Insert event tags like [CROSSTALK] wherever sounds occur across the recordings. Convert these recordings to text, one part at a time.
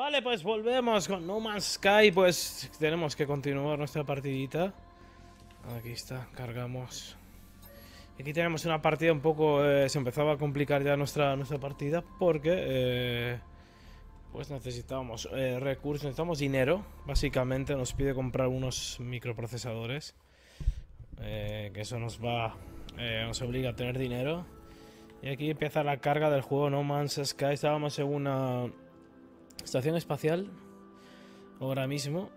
Vale, pues volvemos con No Man's Sky. Pues tenemos que continuar nuestra partidita. Aquí está, cargamos. Aquí tenemos una partida un poco... eh, se empezaba a complicar ya nuestra, nuestra partida porque... eh, pues necesitábamos eh, recursos, necesitamos dinero. Básicamente nos pide comprar unos microprocesadores. eh, que eso nos va... nos obliga a tener dinero. Y aquí empieza la carga del juego No Man's Sky. Estábamos en una estación espacial. Ahora mismo.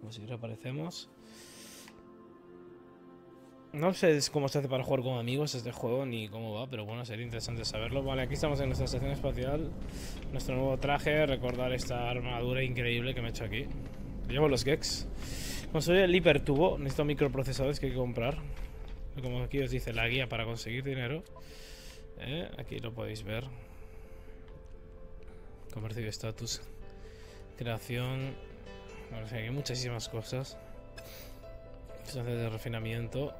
Vamos a ver, aparecemos. No sé cómo se hace para jugar con amigos este juego ni cómo va, pero bueno, sería interesante saberlo. Vale, aquí estamos en nuestra estación espacial. Nuestro nuevo traje, recordar esta armadura increíble que me he hecho aquí. Llevo los Gex. Como soy el hipertubo, necesito microprocesadores que hay que comprar. Como aquí os dice la guía para conseguir dinero. Eh, Aquí lo podéis ver. Comercio y estatus. Creación. Hay muchísimas cosas. Estancias de refinamiento.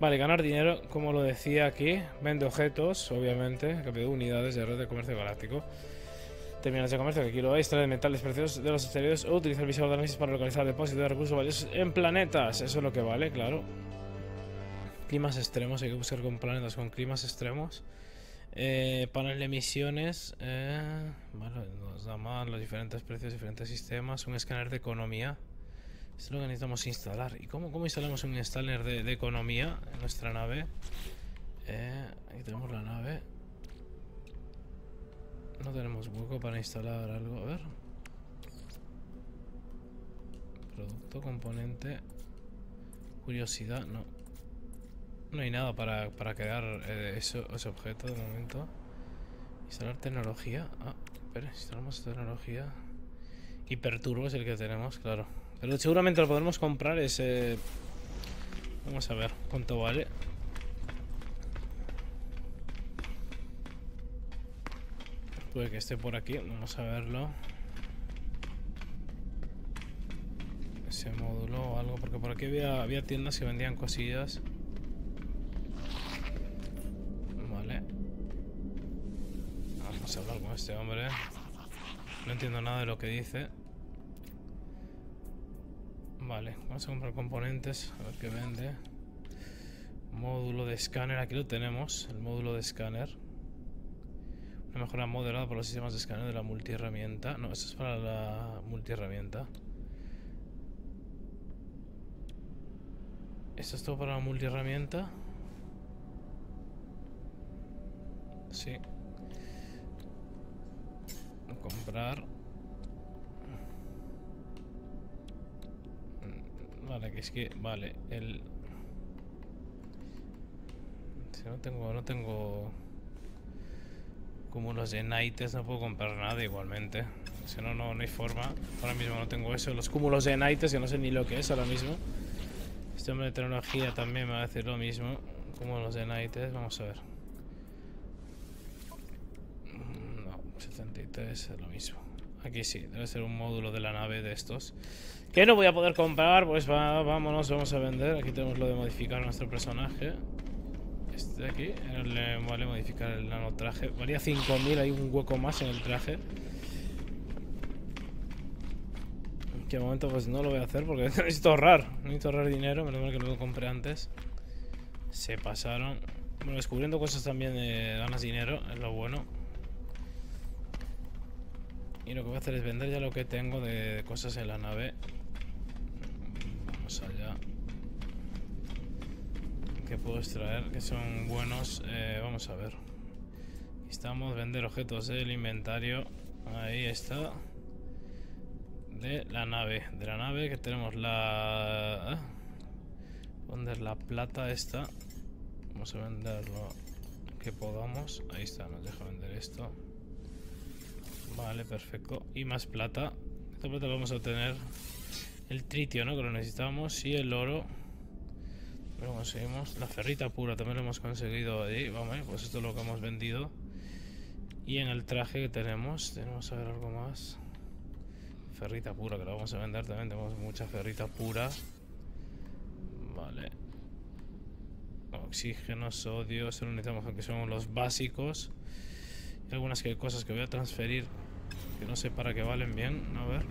Vale, ganar dinero, como lo decía aquí. Vende objetos, obviamente. Unidades de red de comercio galáctico. Terminales de comercio, que aquí lo veis. Trae metales preciosos de los exteriores. O utiliza el de análisis para localizar depósitos de recursos valiosos en planetas. Eso es lo que vale, claro. Climas extremos, hay que buscar con planetas con climas extremos. Eh, panel de emisiones. eh, vale, nos da más los diferentes precios, diferentes sistemas. Un escáner de economía. Esto es lo que necesitamos instalar. ¿Y cómo, cómo instalamos un escáner de, de economía en nuestra nave? Eh, aquí tenemos la nave. No tenemos hueco para instalar algo. A ver. Producto, componente. Curiosidad, no. No hay nada para, para crear eh, eso, ese objeto de momento. Instalar tecnología. Ah, espera, instalamos tecnología. Hiperturbo es el que tenemos, claro. Pero seguramente lo podremos comprar ese. Vamos a ver cuánto vale. Puede que esté por aquí, vamos a verlo. Ese módulo o algo, porque por aquí había, tiendas que vendían cosillas. Vale. Vamos a hablar con este hombre. No entiendo nada de lo que dice. Vale, vamos a comprar componentes, a ver qué vende. Módulo de escáner, aquí lo tenemos, el módulo de escáner. Una mejora moderada por los sistemas de escaneo de la multiherramienta. No, esto es para la multiherramienta. ¿Esto es todo para la multiherramienta? Sí. Comprar. Mm, Vale, que es que... Vale, el... Si no tengo... No tengo... Como los Nights no puedo comprar nada igualmente. Si no, no, no hay forma. Ahora mismo no tengo eso. Los cúmulos de Nights que no sé ni lo que es ahora mismo. Este hombre de tecnología también me va a decir lo mismo. Como los de Nights, vamos a ver. Mm, No, 73 es lo mismo. Aquí sí, debe ser un módulo de la nave de estos. Que no voy a poder comprar, pues va, vámonos, vamos a vender. Aquí tenemos lo de modificar nuestro personaje. Este de aquí, vale, modificar el nanotraje. Valía 5000, hay un hueco más en el traje. Que de momento pues no lo voy a hacer porque [LAUGHS] necesito ahorrar. Necesito ahorrar dinero, menos mal que lo compré antes. Se pasaron. Bueno, descubriendo cosas también eh, ganas dinero, es lo bueno. Y lo que voy a hacer es vender ya lo que tengo de cosas en la nave. Vamos allá. ¿Qué puedo extraer? Que son buenos. Eh, vamos a ver. Estamos vender objetos del inventario. Ahí está. De la nave. De la nave que tenemos la... Vender la plata esta. Vamos a venderlo que podamos. Ahí está, nos deja vender esto. Vale, perfecto. Y más plata. Esta plata lo vamos a obtener. El tritio, ¿no? Que lo necesitamos. Y el oro. Lo conseguimos. La ferrita pura también lo hemos conseguido ahí. Vamos, eh, pues esto es lo que hemos vendido. Y en el traje que tenemos, tenemos a ver algo más. Ferrita pura, que lo vamos a vender también. Tenemos mucha ferrita pura. Vale. oxígeno, sodio. Solo necesitamos que son los básicos. Y algunas cosas que voy a transferir que no sé para qué valen bien. A ver.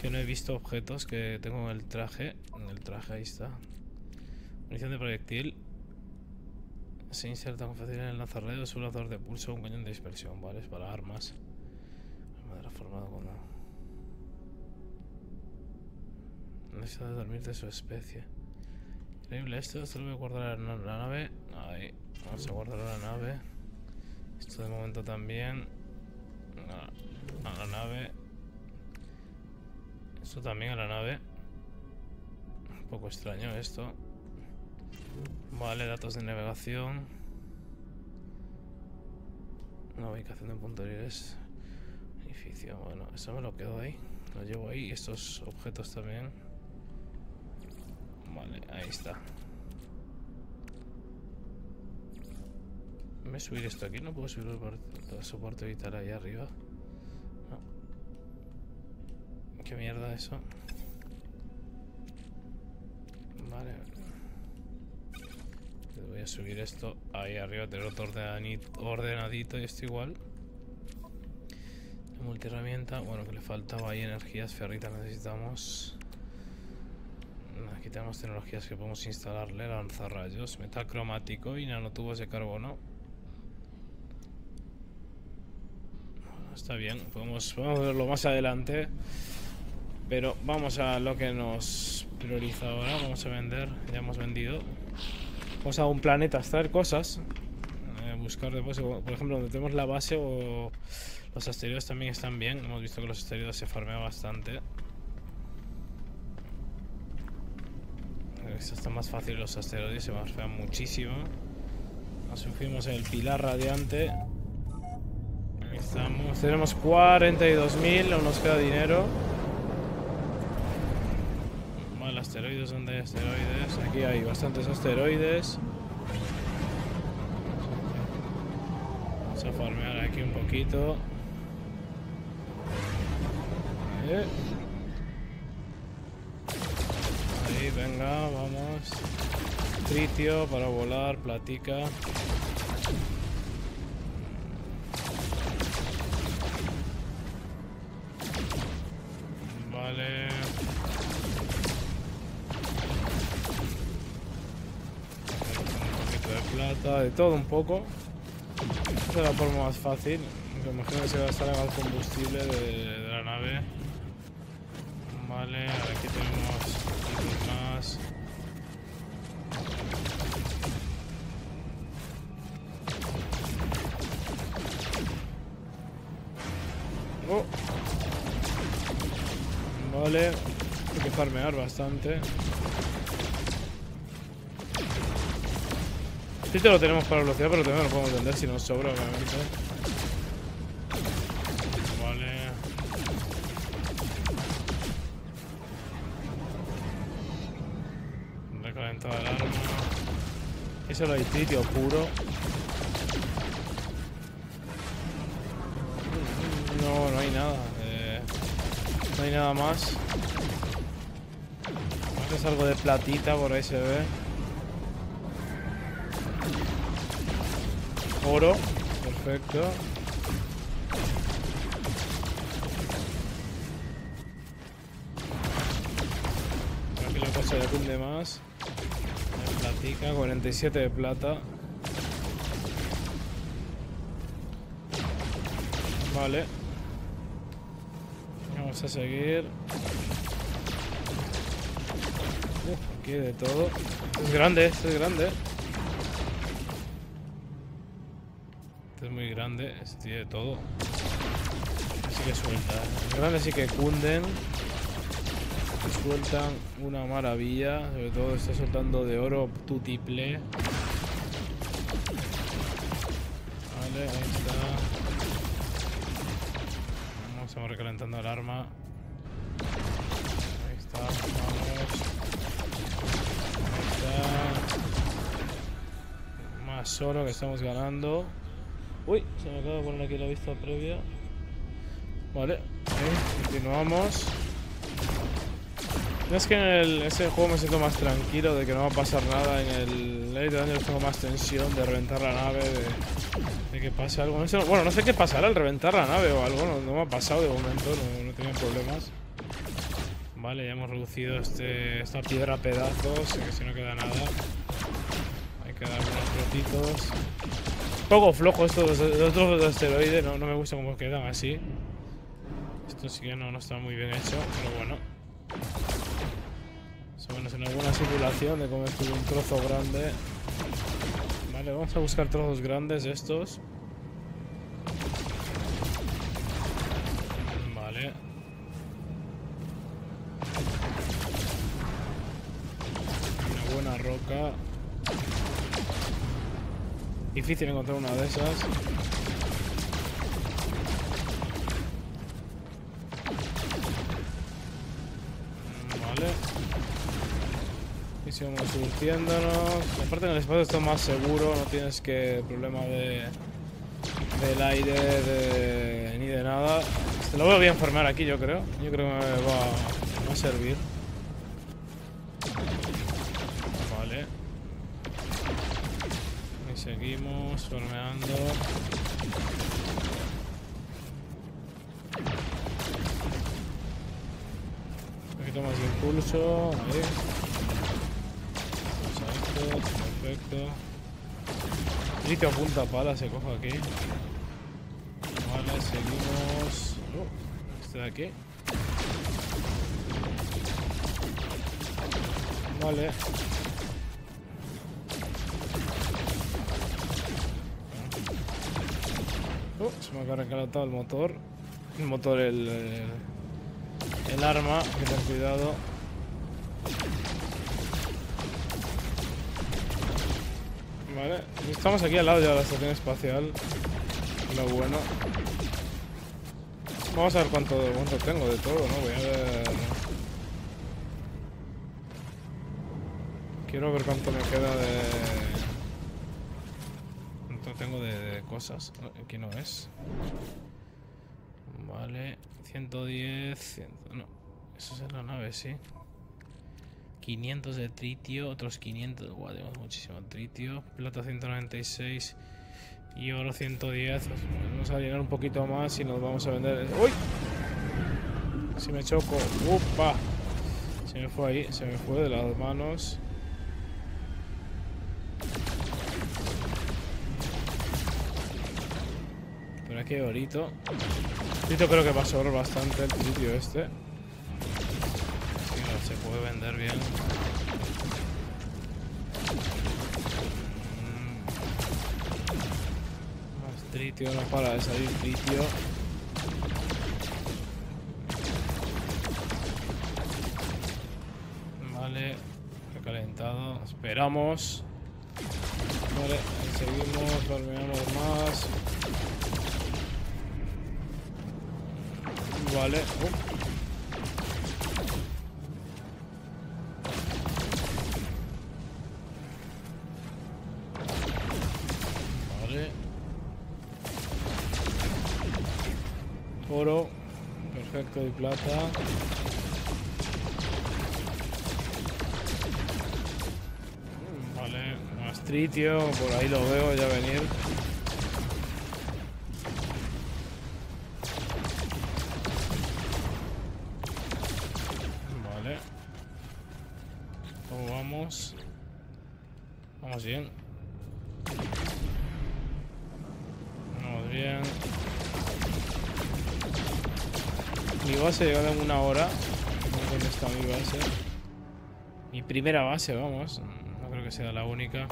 Que no he visto objetos que tengo en el traje. En el traje, ahí está. Munición de proyectil. Se inserta con facilidad en el lanzarredes, un lanzador de pulso, un cañón de dispersión, ¿vale? Es para armas. Madera formada con... Necesita de dormir de su especie. Increíble esto, esto lo voy a guardar en la nave. Ahí, vamos a guardar la nave. Esto de momento también. A la nave. Esto también a la nave. Un poco extraño esto. Vale, datos de navegación. Una ubicación de punto Edificio, bueno, eso me lo quedo ahí. Lo llevo ahí. Estos objetos también. Vale, ahí está. ¿Me subir esto aquí? ¿No puedo subir el soporte vital ahí arriba? No. ¿Qué mierda eso? Vale. Voy a subir esto ahí arriba, tener otro ordenadito y esto igual. La multiherramienta, bueno, que le faltaba ahí energías ferritas, necesitamos. Aquí tenemos tecnologías que podemos instalarle, lanzarrayos, metal cromático y nanotubos de carbono. Está bien, podemos verlo más adelante. Pero vamos a lo que nos prioriza ahora, vamos a vender, ya hemos vendido. Vamos a un planeta a extraer cosas. Eh, buscar después, por ejemplo, donde tenemos la base o los asteroides también están bien. Hemos visto que los asteroides se farmean bastante. Está más fácil los asteroides, se farmean muchísimo. Nos fuimos el pilar radiante. Ahí estamos. Tenemos 42.000, no nos queda dinero asteroides, donde hay asteroides? Aquí hay bastantes asteroides. Vamos a farmear aquí un poquito. Ahí, venga, vamos. Tritio para volar, platica. De todo un poco. Esa es la forma más fácil. Me imagino que se va a estar el combustible de, la nave. Vale, aquí tenemos más. Oh. Vale, hay que farmear bastante. Este lo tenemos para velocidad, pero también lo podemos vender si nos sobra, obviamente. Vale. Recalentada el arma. Aquí solo hay tritio puro. No, no hay nada. Eh, no hay nada más. Es algo de platita, por ahí se ve. Oro. Perfecto. Aquí la cosa ya cunde más. Platica, 47 de plata. Vale. Vamos a seguir. Uf, aquí de todo. Es grande, es grande. Grande, este tiene todo. Así que suelta. Los grandes sí que cunden. Sueltan una maravilla. Sobre todo está soltando de oro tutiple. Vale, ahí está. Vamos, a recalentando el arma. Ahí está, vamos. Ahí está. Más oro que estamos ganando. Uy, se me acaba de poner aquí la vista previa. Vale, continuamos. No es que en ese juego me siento más tranquilo de que no va a pasar nada en el el Dangerous tengo más tensión de reventar la nave, de, que pase algo. bueno, no sé qué pasará al reventar la nave o algo, no, me ha pasado de momento, no, no tenía problemas. Vale, ya hemos reducido este, esta piedra a pedazos, que si no queda nada. Hay que dar unos trotitos. Un poco flojo esto de los otros asteroides, no, no me gusta cómo quedan así. Esto sí que no, no está muy bien hecho, pero bueno. Más o menos en alguna simulación de estuvo un trozo grande. Vale, vamos a buscar trozos grandes estos. Difícil encontrar una de esas. Seguimos surtiéndonos. Aparte en el espacio está más seguro, no tienes que problema de del aire ni de nada. Este lo voy a enfermar aquí, yo creo. Yo creo que me va, a servir. Seguimos formeando. Un poquito más de impulso. Ahí. Perfecto. Litio punta pala se coge aquí. Vale, seguimos. Uh, este de aquí. Vale. Se me ha recalentado el motor. El motor, el, el, arma. Que tener cuidado. Vale, estamos aquí al lado ya de la estación espacial. Lo bueno. Vamos a ver cuánto, cuánto tengo de todo, ¿no? Voy a ver... Quiero ver cuánto me queda de... Cuánto tengo de, cosas. aquí no es. Vale, 110... No, eso es la nave, sí. 500 de tritio, otros 500, guau, tenemos muchísimo tritio, plata 196 y oro 110. vamos a llegar un poquito más y nos vamos a vender. ¡Uy! Si me choco, ¡upa! Se me fue ahí, se me fue de las manos. Aquí hay orito. Trito creo que va a sobrar bastante el tritio este se puede vender bien. Mm. Más tritio, no para de salir tritio. Vale, recalentado. Esperamos. Vale, seguimos, farmeamos más. Vale, uh. Oro. Perfecto, y plata. Vale, más tritio, por ahí lo veo ya venir. Vamos bien. Vamos bien. Mi base llega en una hora. ¿Dónde está mi base? Mi primera base, vamos. No creo que sea la única.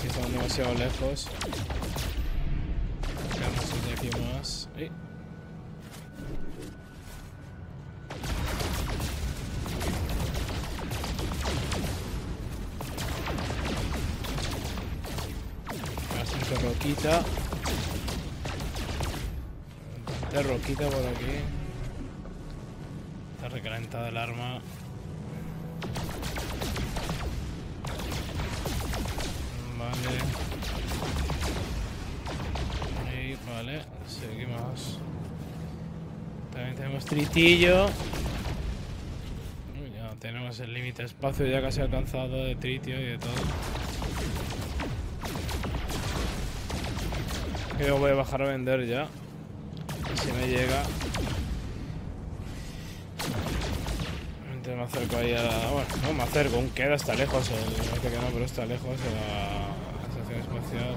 Si están demasiado lejos. De roquita por aquí. Está recalentada el arma. Vale. Ahí. Vale, seguimos. También tenemos tritillo. Ya tenemos el límite espacio ya casi alcanzado de tritio y de todo. Creo que voy a bajar a vender ya. Si me llega. me acerco ahí a Bueno, no me acerco, aún queda, está lejos. El, que no, pero está lejos de la estación espacial.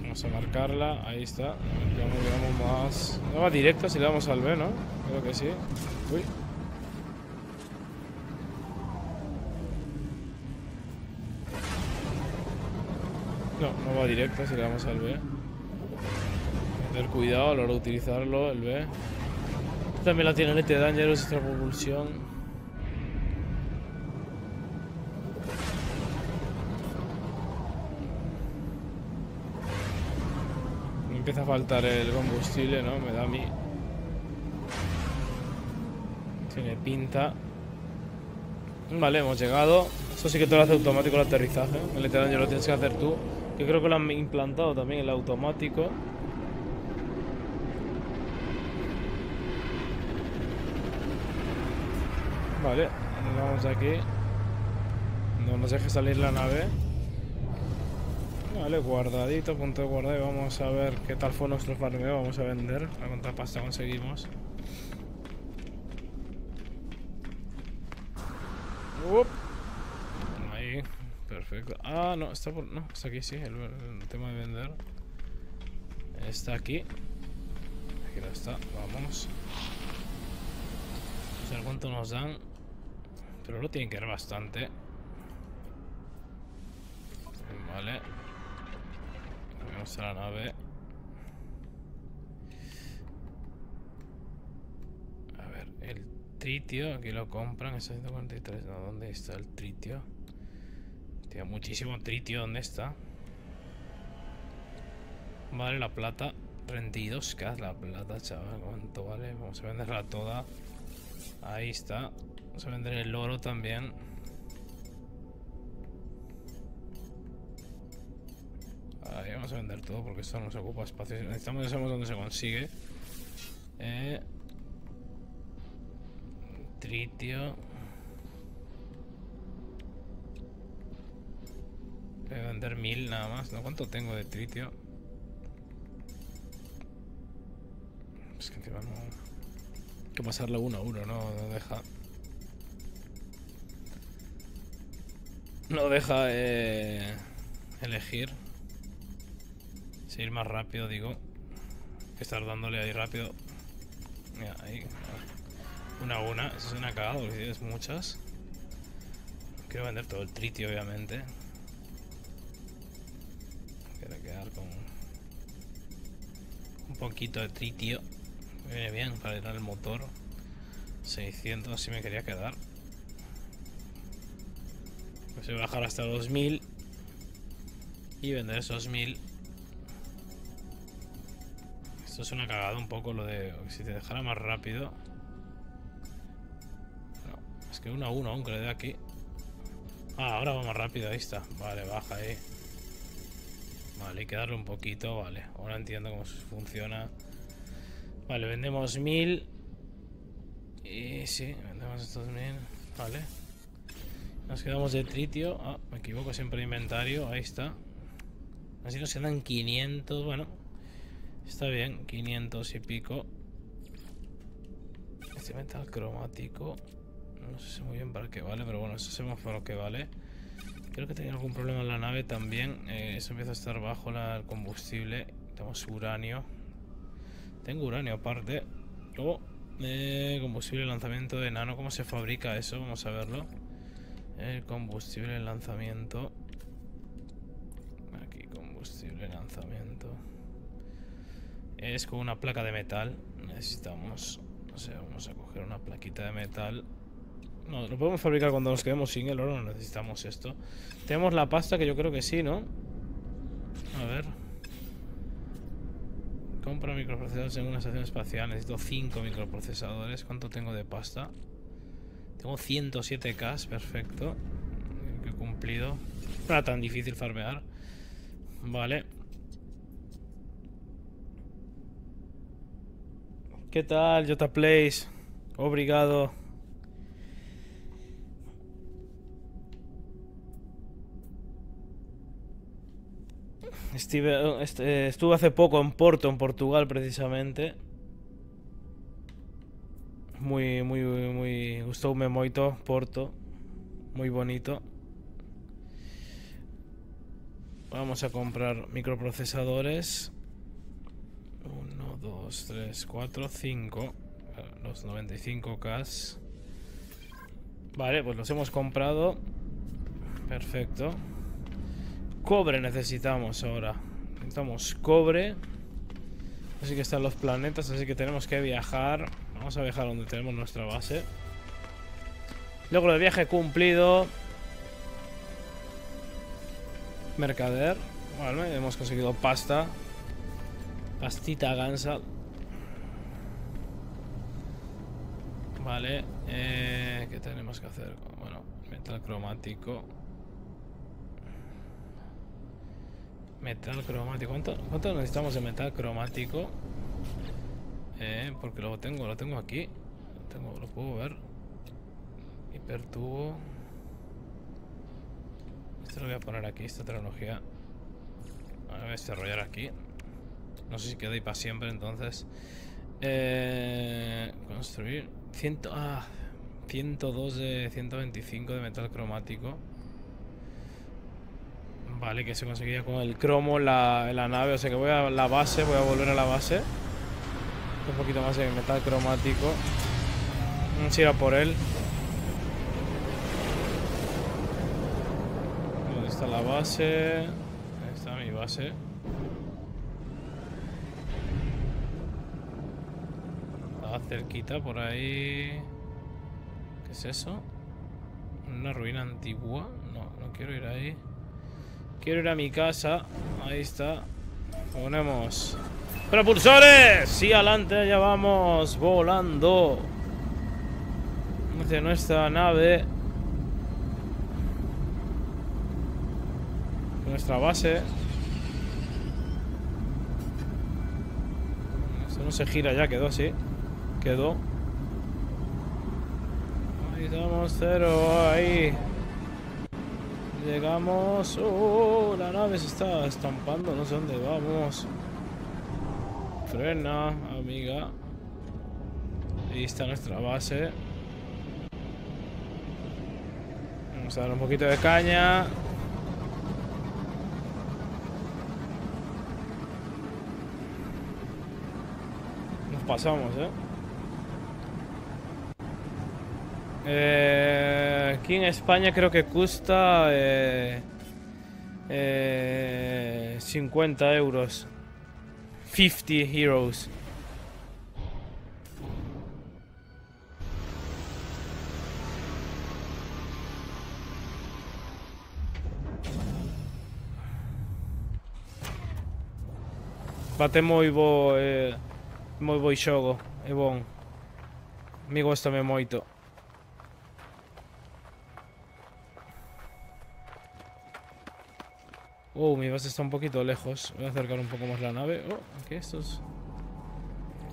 Vamos a marcarla, ahí está. Ya no más. No va directo si le damos al B, ¿no? Creo que sí. Uy. Directo si le damos al B. Tener cuidado a la hora de utilizarlo, el B. También la tiene el ET Dangerous, extra propulsión. Empieza a faltar el combustible, ¿no? Me da a mí. Tiene pinta. Vale, hemos llegado. Eso sí que te lo hace automático el aterrizaje. El Dangerous lo tienes que hacer tú. Que creo que lo han implantado también el automático. Vale, vamos aquí. No nos deje salir la nave. Vale, guardadito, punto de guardado. Vamos a ver qué tal fue nuestro farmeo. Vamos a vender. A cuánta pasta conseguimos. Ahí, perfecto. Ah, no, está por. No, está aquí, sí. El, tema de vender. Está aquí. Aquí está. Vamos. A ver cuánto nos dan. Pero lo tienen que dar bastante. Vale. Vamos a la nave. A ver, el tritio, aquí lo compran, es 143. No, ¿dónde está el tritio? Tiene muchísimo tritio, ¿dónde está? Vale, la plata. 32k la plata, chaval. ¿Cuánto vale? Vamos a venderla toda. Ahí está. Vamos a vender el oro también. Ahí vamos a vender todo porque esto nos ocupa espacio. Necesitamos, sabemos dónde se consigue. Eh, tritio. Voy vender mil nada más. ¿No? ¿Cuánto tengo de tritio? Es que encima no... Hay que pasarle uno a uno, no, deja... No deja eh, elegir. Seguir más rápido, digo. Que estar dándole ahí rápido. Mira, ahí. Una a una. Eso es una cagada porque tienes muchas. Quiero vender todo el tritio, obviamente. Quedar con un poquito de tritio. Viene bien para ir al motor. 600, así me quería quedar. Se voy a bajar hasta los 2000 y vender esos 1000. Esto es una cagada un poco lo de si te dejara más rápido. Es que uno a uno aún que le dé aquí. Ah, ahora va más rápido, ahí está. Vale, baja ahí. Vale, hay que darle un poquito, vale. Ahora entiendo cómo funciona. Vale, vendemos 1000. Y sí, vendemos estos 1000. Vale. Nos quedamos de tritio. Ah, me equivoco siempre de inventario. Ahí está. Así nos quedan 500. Bueno, está bien. 500 y pico. Este metal cromático. No sé muy bien para qué vale, pero bueno, eso sabemos para lo que vale. Creo que tenía algún problema en la nave también. Eh, eso empieza a estar bajo el combustible. Tenemos uranio. Tengo uranio aparte. Luego, eh, combustible lanzamiento de nano. ¿Cómo se fabrica eso? Vamos a verlo. El combustible lanzamiento. Aquí, combustible lanzamiento. Es con una placa de metal. Necesitamos. O sea, vamos a coger una plaquita de metal. No, lo podemos fabricar cuando nos quedemos sin el oro. No necesitamos esto. Tenemos la pasta que yo creo que sí, ¿no? A ver. Compra microprocesadores en una estación espacial. Necesito 5 microprocesadores. ¿Cuánto tengo de pasta? Tengo 107k, perfecto. Que cumplido. No era tan difícil farmear. Vale. ¿Qué tal, Jota Place? Obrigado. Estive, este, estuve hace poco en Porto, en Portugal, precisamente. Muy, muy, muy... Gustoume moito, Porto. Muy bonito. Vamos a comprar microprocesadores. 1, 2, 3, 4, 5. Los 95K. Vale, pues los hemos comprado. Perfecto. Cobre necesitamos ahora. Necesitamos cobre. Así que están los planetas, así que tenemos que viajar. Vamos a viajar donde tenemos nuestra base. Logro de viaje cumplido. Mercader. Vale, hemos conseguido pasta. Pastita gansa. Vale. Eh, ¿Qué tenemos que hacer? Bueno, metal cromático. Metal cromático. ¿Cuánto, necesitamos de metal cromático? Eh, porque lo tengo, lo tengo aquí. Lo, tengo, lo puedo ver. Hipertubo. Esto lo voy a poner aquí, esta tecnología. voy a desarrollar aquí. No sé si queda ahí para siempre, entonces. Eh, construir. Ciento, ah, 102 de 125 de metal cromático. Vale, que se conseguía con el cromo la, la nave. O sea que voy a la base, voy a volver a la base. Un poquito más de metal cromático. Vamos a ir a por él. ¿Dónde está la base? Ahí está mi base. Está cerquita por ahí. ¿Qué es eso? ¿Una ruina antigua? No, no quiero ir ahí. Quiero ir a mi casa. Ahí está. Ponemos propulsores. Sí, adelante, ya vamos volando. Hacia nuestra nave. Nuestra base. Esto no se gira ya, quedó así. Quedó. Ahí estamos, cero, ahí. Llegamos. Oh, la nave se está estampando. No sé dónde vamos. Frena, amiga. Ahí está nuestra base. Vamos a dar un poquito de caña. Nos pasamos, ¿eh? Eh, aquí en España creo que cuesta eh, eh, 50 euros. 50 euros. Bate moi bo eh, moi bo xogo, é bon. Me gusta me moito. Oh, mi base está un poquito lejos. Voy a acercar un poco más la nave. Oh, aquí estos.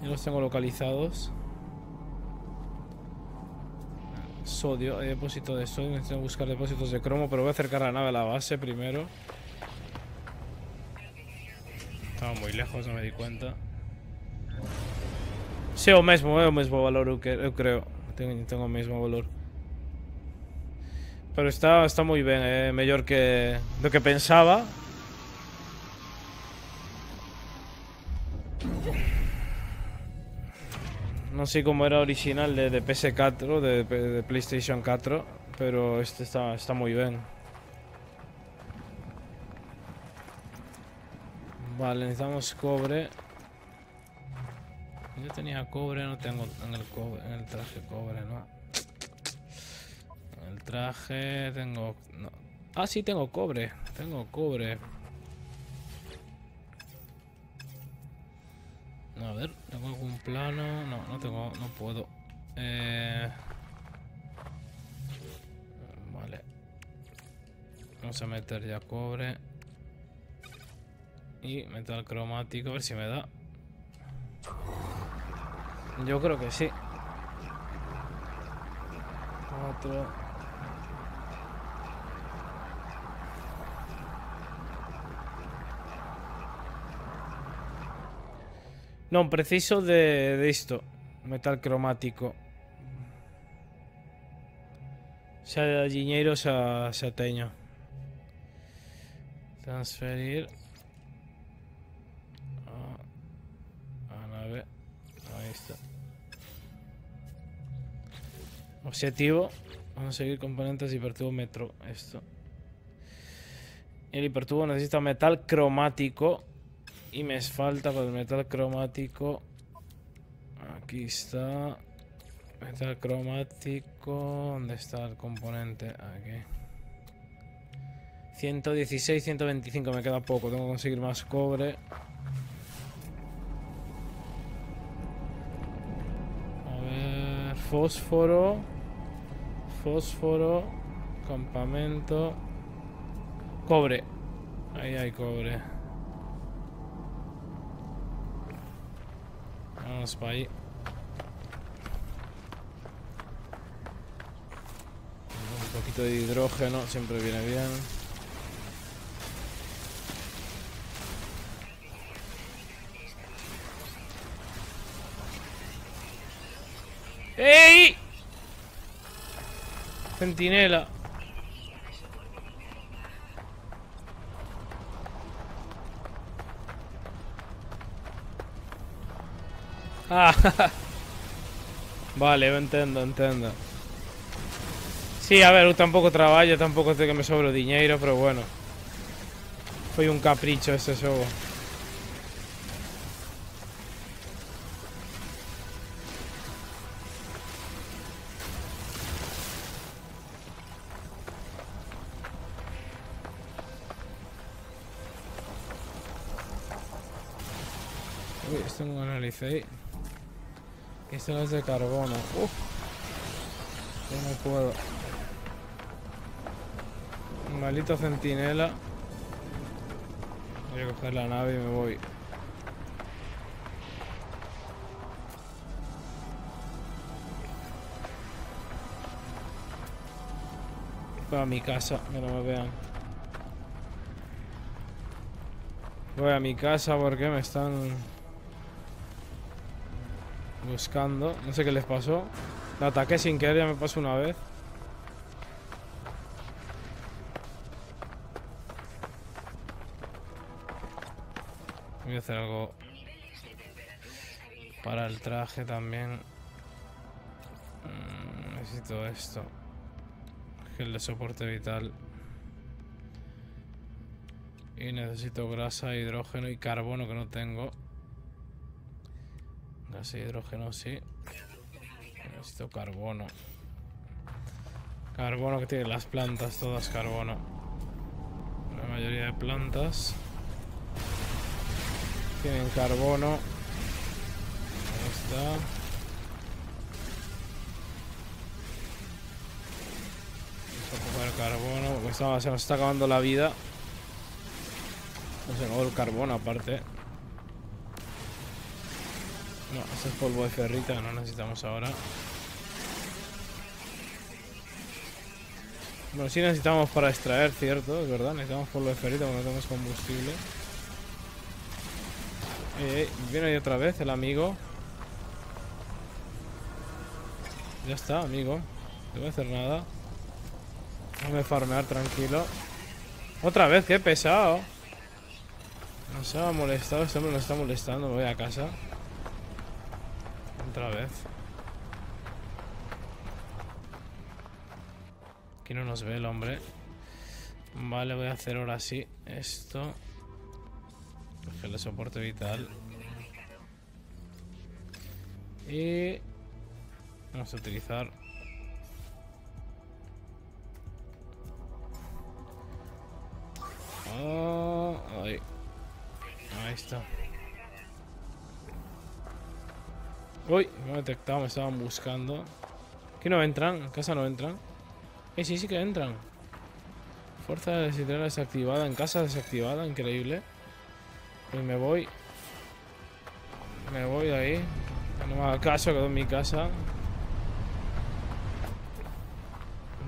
Ya los tengo localizados. Sodio, hay depósito de sodio. Necesito buscar depósitos de cromo, pero voy a acercar la nave a la base primero. Estaba muy lejos, no me di cuenta. Sí, o mismo, é o mismo valor, creo. Tengo, tengo o mismo valor. Pero está, está muy bien, eh, mejor que lo que pensaba. No sé cómo era original de, de PS4, de, de, PlayStation 4, pero este está, está muy bien. Vale, necesitamos cobre. Yo tenía cobre, no tengo en el, cobre, en el traje cobre, ¿no? Traje, tengo... Ah, sí, tengo cobre. Tengo cobre. A ver, ¿tengo algún plano? No, no tengo, no puedo. Eh... Vale. Vamos a meter ya cobre. Y metal cromático, a ver si me da. Yo creo que sí. Otro. No, preciso de, de esto. Metal cromático. Sea giñeiro, sea, sea teño. Transferir. A, a nave. Ahí está. Objetivo. Vamos a seguir componentes hipertubo metro. Esto. El hipertubo necesita metal cromático. Y me falta para el metal cromático. Aquí está. Metal cromático. ¿Dónde está el componente? Aquí. 116, 125. Me queda poco. Tengo que conseguir más cobre. A ver. Fósforo. Fósforo. Campamento. Cobre. Ahí hay cobre. Un poquito de hidrógeno siempre viene bien. Centinela. [LAUGHS] Vale, entendo, entendo. Sí, a ver, eu tampouco traballo, tampouco sei que me sobre o diñeiro, pero bueno. Foi un capricho este xogo. De carbono. Uf. No puedo. Maldito centinela. Voy a coger la nave y me voy. Voy a mi casa, que no me vean. Voy a mi casa porque me están buscando. No sé qué les pasó. La ataqué sin querer, ya me pasó una vez. Voy a hacer algo para el traje también. Mm, necesito esto. Gel de soporte vital. Y necesito grasa, hidrógeno y carbono que no tengo. Grasa, hidrógeno, sí. Necesito carbono. Carbono que tienen las plantas, todas carbono. La mayoría de plantas tienen carbono. Ahí está. Vamos a carbono, porque se nos está acabando la vida. No se acabó el carbono aparte. Es polvo de ferrita no necesitamos ahora. Bueno, sí necesitamos para extraer, cierto, es verdad. Necesitamos polvo de ferrita porque no tenemos combustible. Eh, viene ahí otra vez el amigo. Ya está, amigo. No voy a hacer nada. Déjame farmear tranquilo. Otra vez, qué pesado. No se ha molestado, este hombre nos está molestando. Me voy a casa. Otra vez. Aquí no nos ve el hombre. Vale, voy a hacer ahora sí esto. Gel de soporte vital. Y vamos a utilizar Ah, ahí. Ahí está. Uy, me he detectado, me estaban buscando. ¿Qué no entran? ¿En casa no entran? Eh, sí, sí que entran. Fuerza de citrona desactivada. En casa desactivada, increíble. Y me voy. Me voy de ahí. No me haga caso, quedo en mi casa.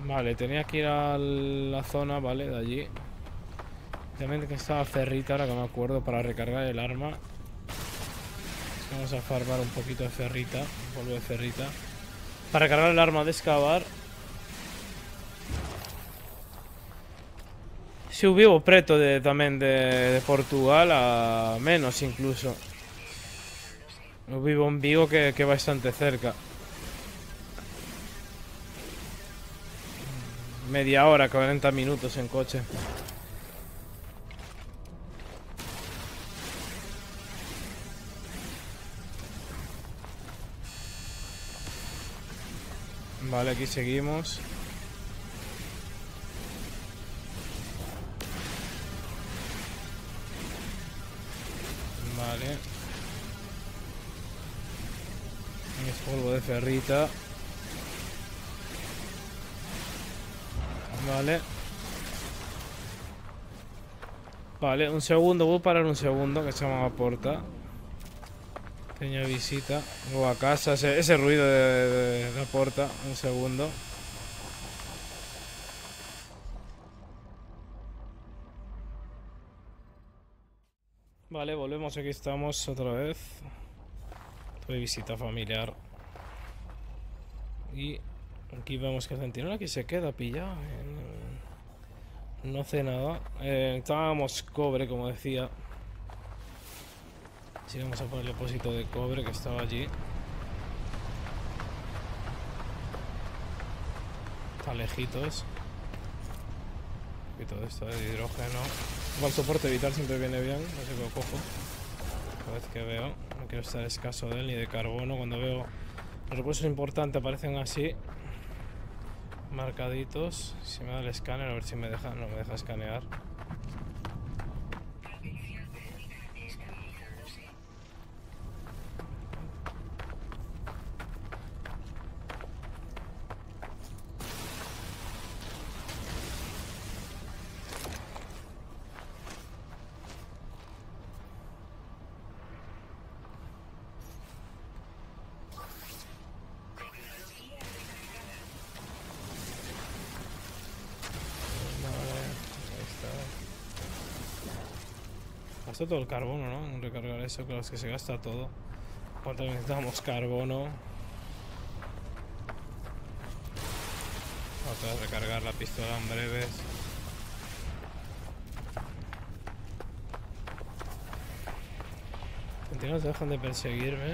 Vale, tenía que ir a la zona, vale, de allí. También que estaba ferrita, ahora que me acuerdo, para recargar el arma. Vamos a farmar un poquito de ferrita, un polvo de ferrita. Para cargar el arma de excavar. Si vivo preto de, tamén de, Portugal a menos incluso. Vivo en Vigo que, que bastante cerca. Media hora, 40 minutos en coche. Vale, aquí seguimos. Vale. Es polvo de ferrita. Vale. Vale, un segundo, voy a parar un segundo que se llama porta. Pequeña visita. Luego a casa, ese, ruido de, la puerta. Un segundo. Vale, volvemos, aquí estamos otra vez. De visita familiar. Y aquí vemos que el centinela aquí se queda pillado. eh, No hace nada. Eh, estábamos cobre, como decía. Así que vamos a poner el depósito de cobre que estaba allí. Está lejitos. Y todo esto de hidrógeno. Igual soporte vital siempre viene bien, no sé qué lo cojo. Cada vez que veo, no quiero estar escaso de él ni de carbono. Cuando veo los recursos importantes aparecen así, marcaditos. Si me da el escáner, a ver si me deja, no me deja escanear. Gasta todo el carbono, ¿no? Recargar eso, claro, es que se gasta todo. ¿Cuánto necesitamos carbono? Vamos a recargar la pistola en breves. Continuos dejan de perseguirme.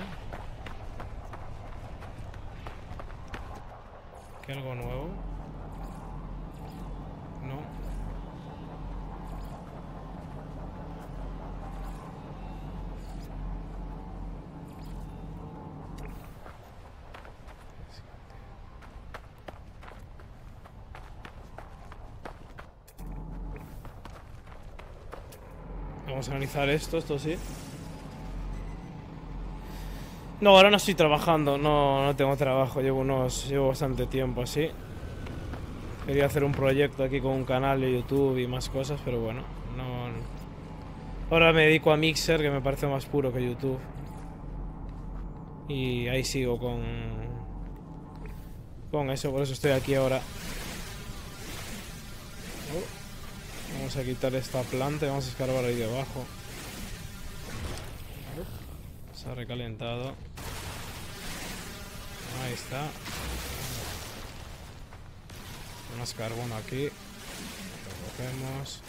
¿Qué algo nuevo? No. Vamos a analizar esto, esto sí. No, ahora no estoy trabajando, no, no tengo trabajo, llevo unos, llevo bastante tiempo así. Quería hacer un proyecto aquí con un canal de YouTube y más cosas, pero bueno, no... Ahora me dedico a Mixer, que me parece más puro que YouTube. Y ahí sigo con... Con eso, por eso estoy aquí ahora. Vamos a quitar esta planta y vamos a escarbar ahí debajo. Se ha recalentado. Ahí está. Más carbono aquí. Lo cogemos.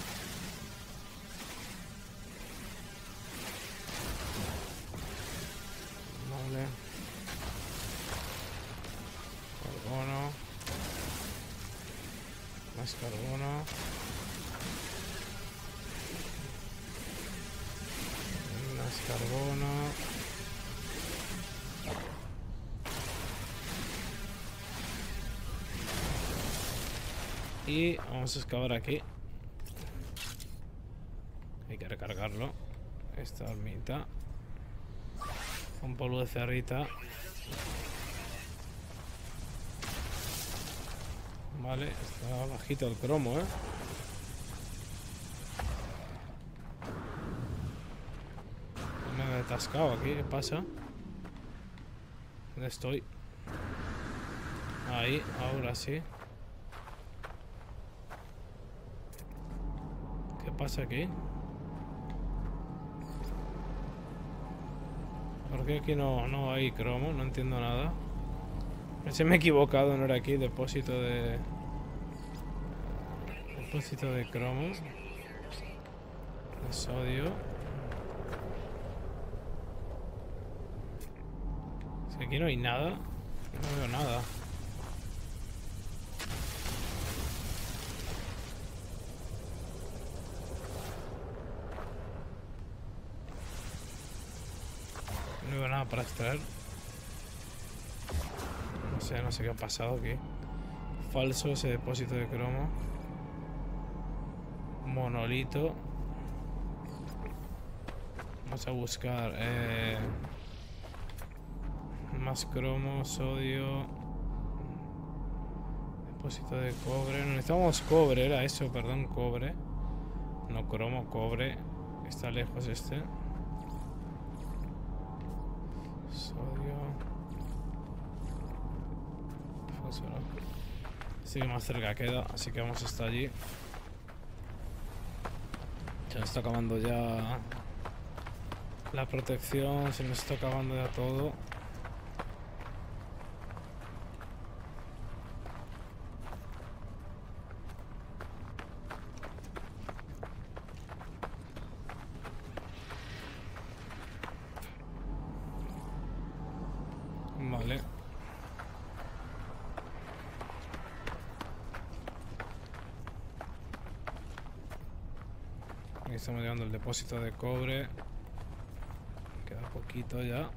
Más carbono. Y vamos a excavar aquí. Hay que recargarlo. Esta hormita. Un polvo de cerrita. Vale, está bajito el cromo, ¿eh? Atascado aquí, ¿qué pasa? ¿Dónde estoy? Ahí, ahora sí. ¿Qué pasa aquí? ¿Por qué aquí no, no hay cromo? No entiendo nada. Me he equivocado, no era aquí, depósito de... Depósito de cromo. De sodio. Es que aquí no hay nada. No veo nada. No veo nada para extraer. No sé, no sé qué ha pasado aquí. Falso ese depósito de cromo. Monolito. Vamos a buscar eh, más cromo, sodio. Depósito de cobre. Necesitamos cobre, era eso, perdón, cobre. No cromo, cobre. Está lejos este. Sodio. Fósforo. Sí, más cerca queda, así que vamos hasta allí. Se nos está acabando ya la protección, se nos está acabando ya todo. Vale. Aquí estamos llegando al depósito de cobre. Queda poquito ya.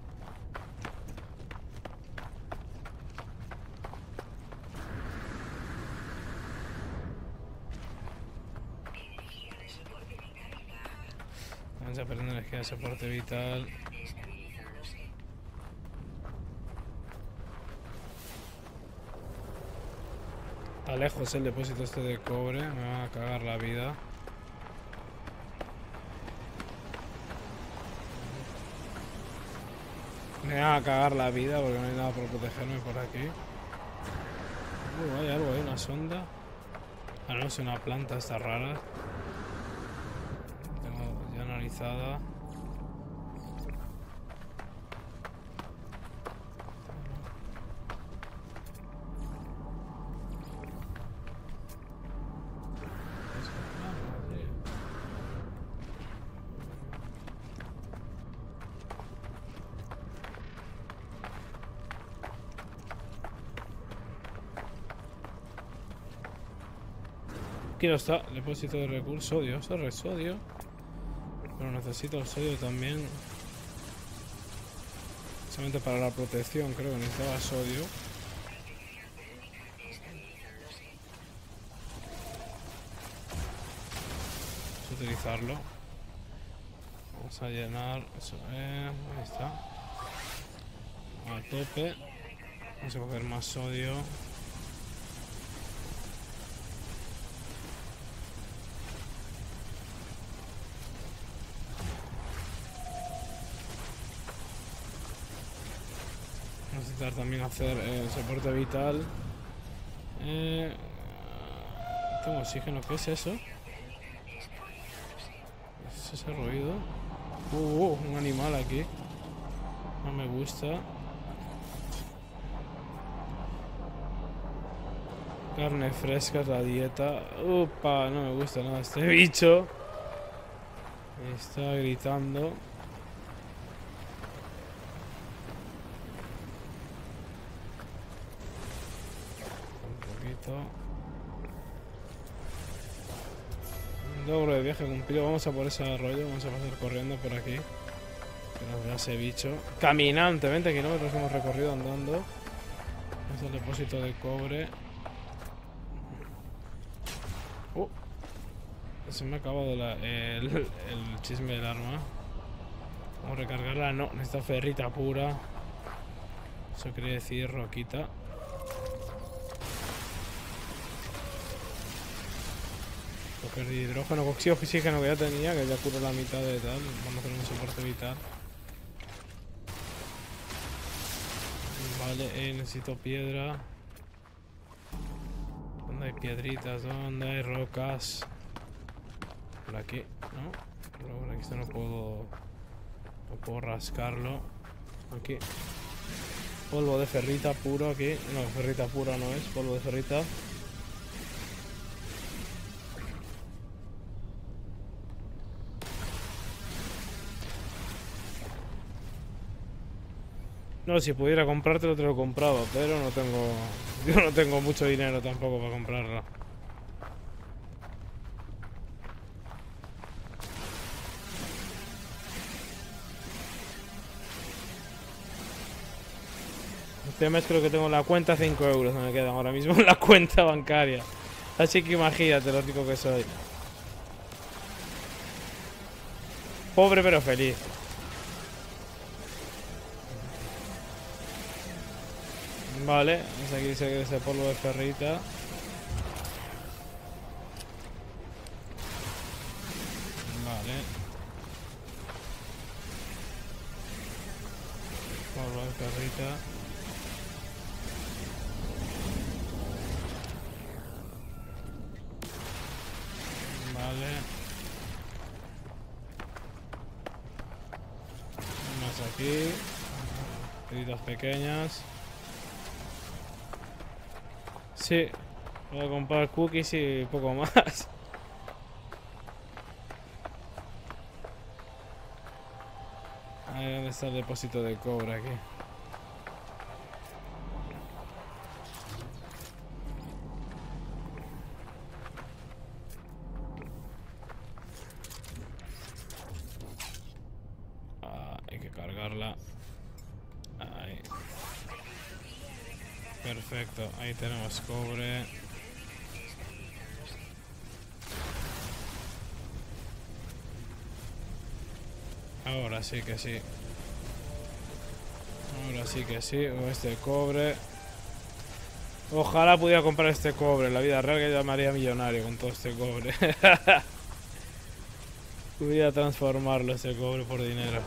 Vamos a perder energía de soporte vital. Está lejos el depósito este de cobre, me van a cagar la vida. Me van a cagar la vida porque no hay nada por protegerme por aquí. Uh, hay algo, hay una sonda. Ah, no, es una planta, está rara. Tengo ya analizada. Aquí no está, depósito de recursos, sodio, eso es sodio. Pero necesito el sodio también. Solamente para la protección, creo que necesitaba sodio. Vamos a utilizarlo. Vamos a llenar. Eso, eh, ahí está. A tope. Vamos a coger más sodio. Hacer eh, soporte vital. Eh, tengo oxígeno, ¿qué es eso? ¿Qué es ese ruido? Uh, uh, un animal aquí. No me gusta. Carne fresca es la dieta. Upa, no me gusta nada este [LAUGHS] bicho. Está gritando. Logro de viaje cumplido. Vamos a por ese arroyo. Vamos a pasar corriendo por aquí. Que nos vea ese bicho. Caminante, 20 kilómetros hemos recorrido andando. Es el depósito de cobre. Uh, se me ha acabado la- el, el chisme del arma. Vamos a recargarla. No, necesita ferrita pura. Eso quiere decir roquita. Perdí hidrógeno, oxígeno que ya tenía, que ya curo la mitad de tal. Vamos a tener un soporte vital. Vale, eh, necesito piedra. ¿Dónde hay piedritas? ¿Dónde hay rocas? Por aquí, ¿no? Pero por aquí esto no puedo... No puedo rascarlo. Aquí. Polvo de ferrita puro aquí. No, ferrita pura no es, polvo de ferrita. No, si pudiera comprártelo te lo compraba, pero no tengo... [LAUGHS] Yo no tengo mucho dinero tampoco para comprarlo. El tema es que creo que tengo la cuenta 5 euros, me quedan ahora mismo en [LAUGHS] la cuenta bancaria. Así que imagínate lo rico que soy. Pobre pero feliz. Vale, vamos aquí dice que ese polvo de ferrita. Vale. Polvo de ferrita. Vale. Más aquí. Heridas pequeñas. Sí, voy a comprar cookies y poco más. [LAUGHS] Ahí donde está el depósito de cobre aquí. Ahí tenemos cobre. Ahora sí que sí. Ahora sí que sí. Este cobre. Ojalá pudiera comprar este cobre. La vida real que haría millonario con todo este cobre. [LAUGHS] pudiera transformarlo ese cobre por dinero.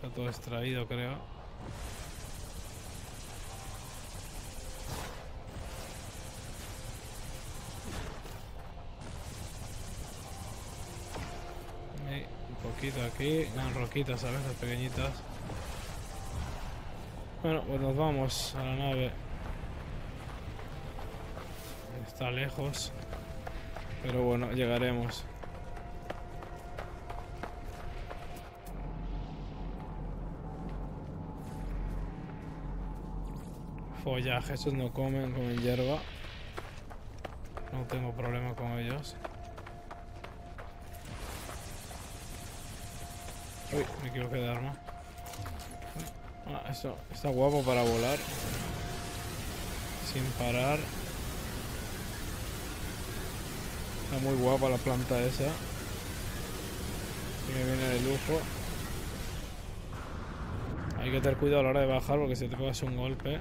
Está. Todo extraído, creo. Un poquito aquí. Unas roquitas a veces pequeñitas. Bueno, pues nos vamos a la nave. Está lejos. Pero bueno, llegaremos. Follaje, esos no comen, comen hierba. No tengo problema con ellos. Uy, me equivoqué de arma. Ah, eso está guapo para volar. Sin parar. Está muy guapa la planta esa. Me viene de lujo. Hay que tener cuidado a la hora de bajar porque si te pegas un golpe.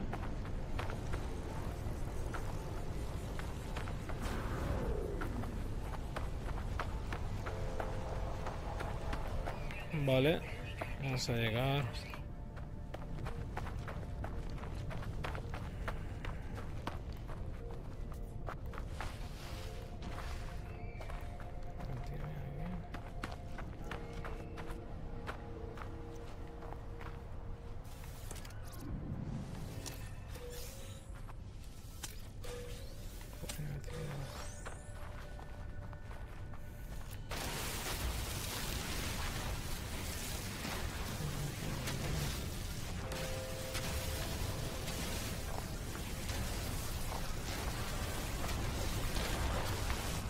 Vale, vamos a llegar.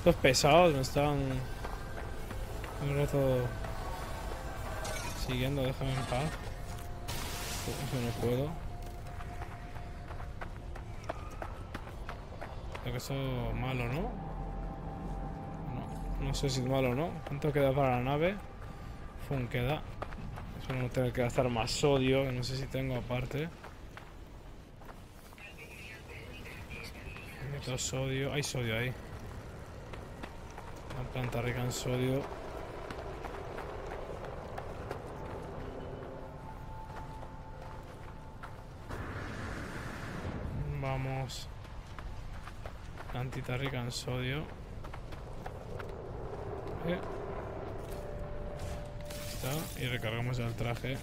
Estos pesados me están un rato siguiendo, déjame en paz. Eso no puedo. Creo que eso es malo, ¿no? No, no sé si es malo o no. ¿Cuánto queda para la nave? Fun, queda. Espero no tener que gastar más sodio, que no sé si tengo aparte. Meto sodio. Hay sodio ahí. La planta rica en sodio. Vamos. Plantita rica en sodio. Eh. Está. Y recargamos el traje.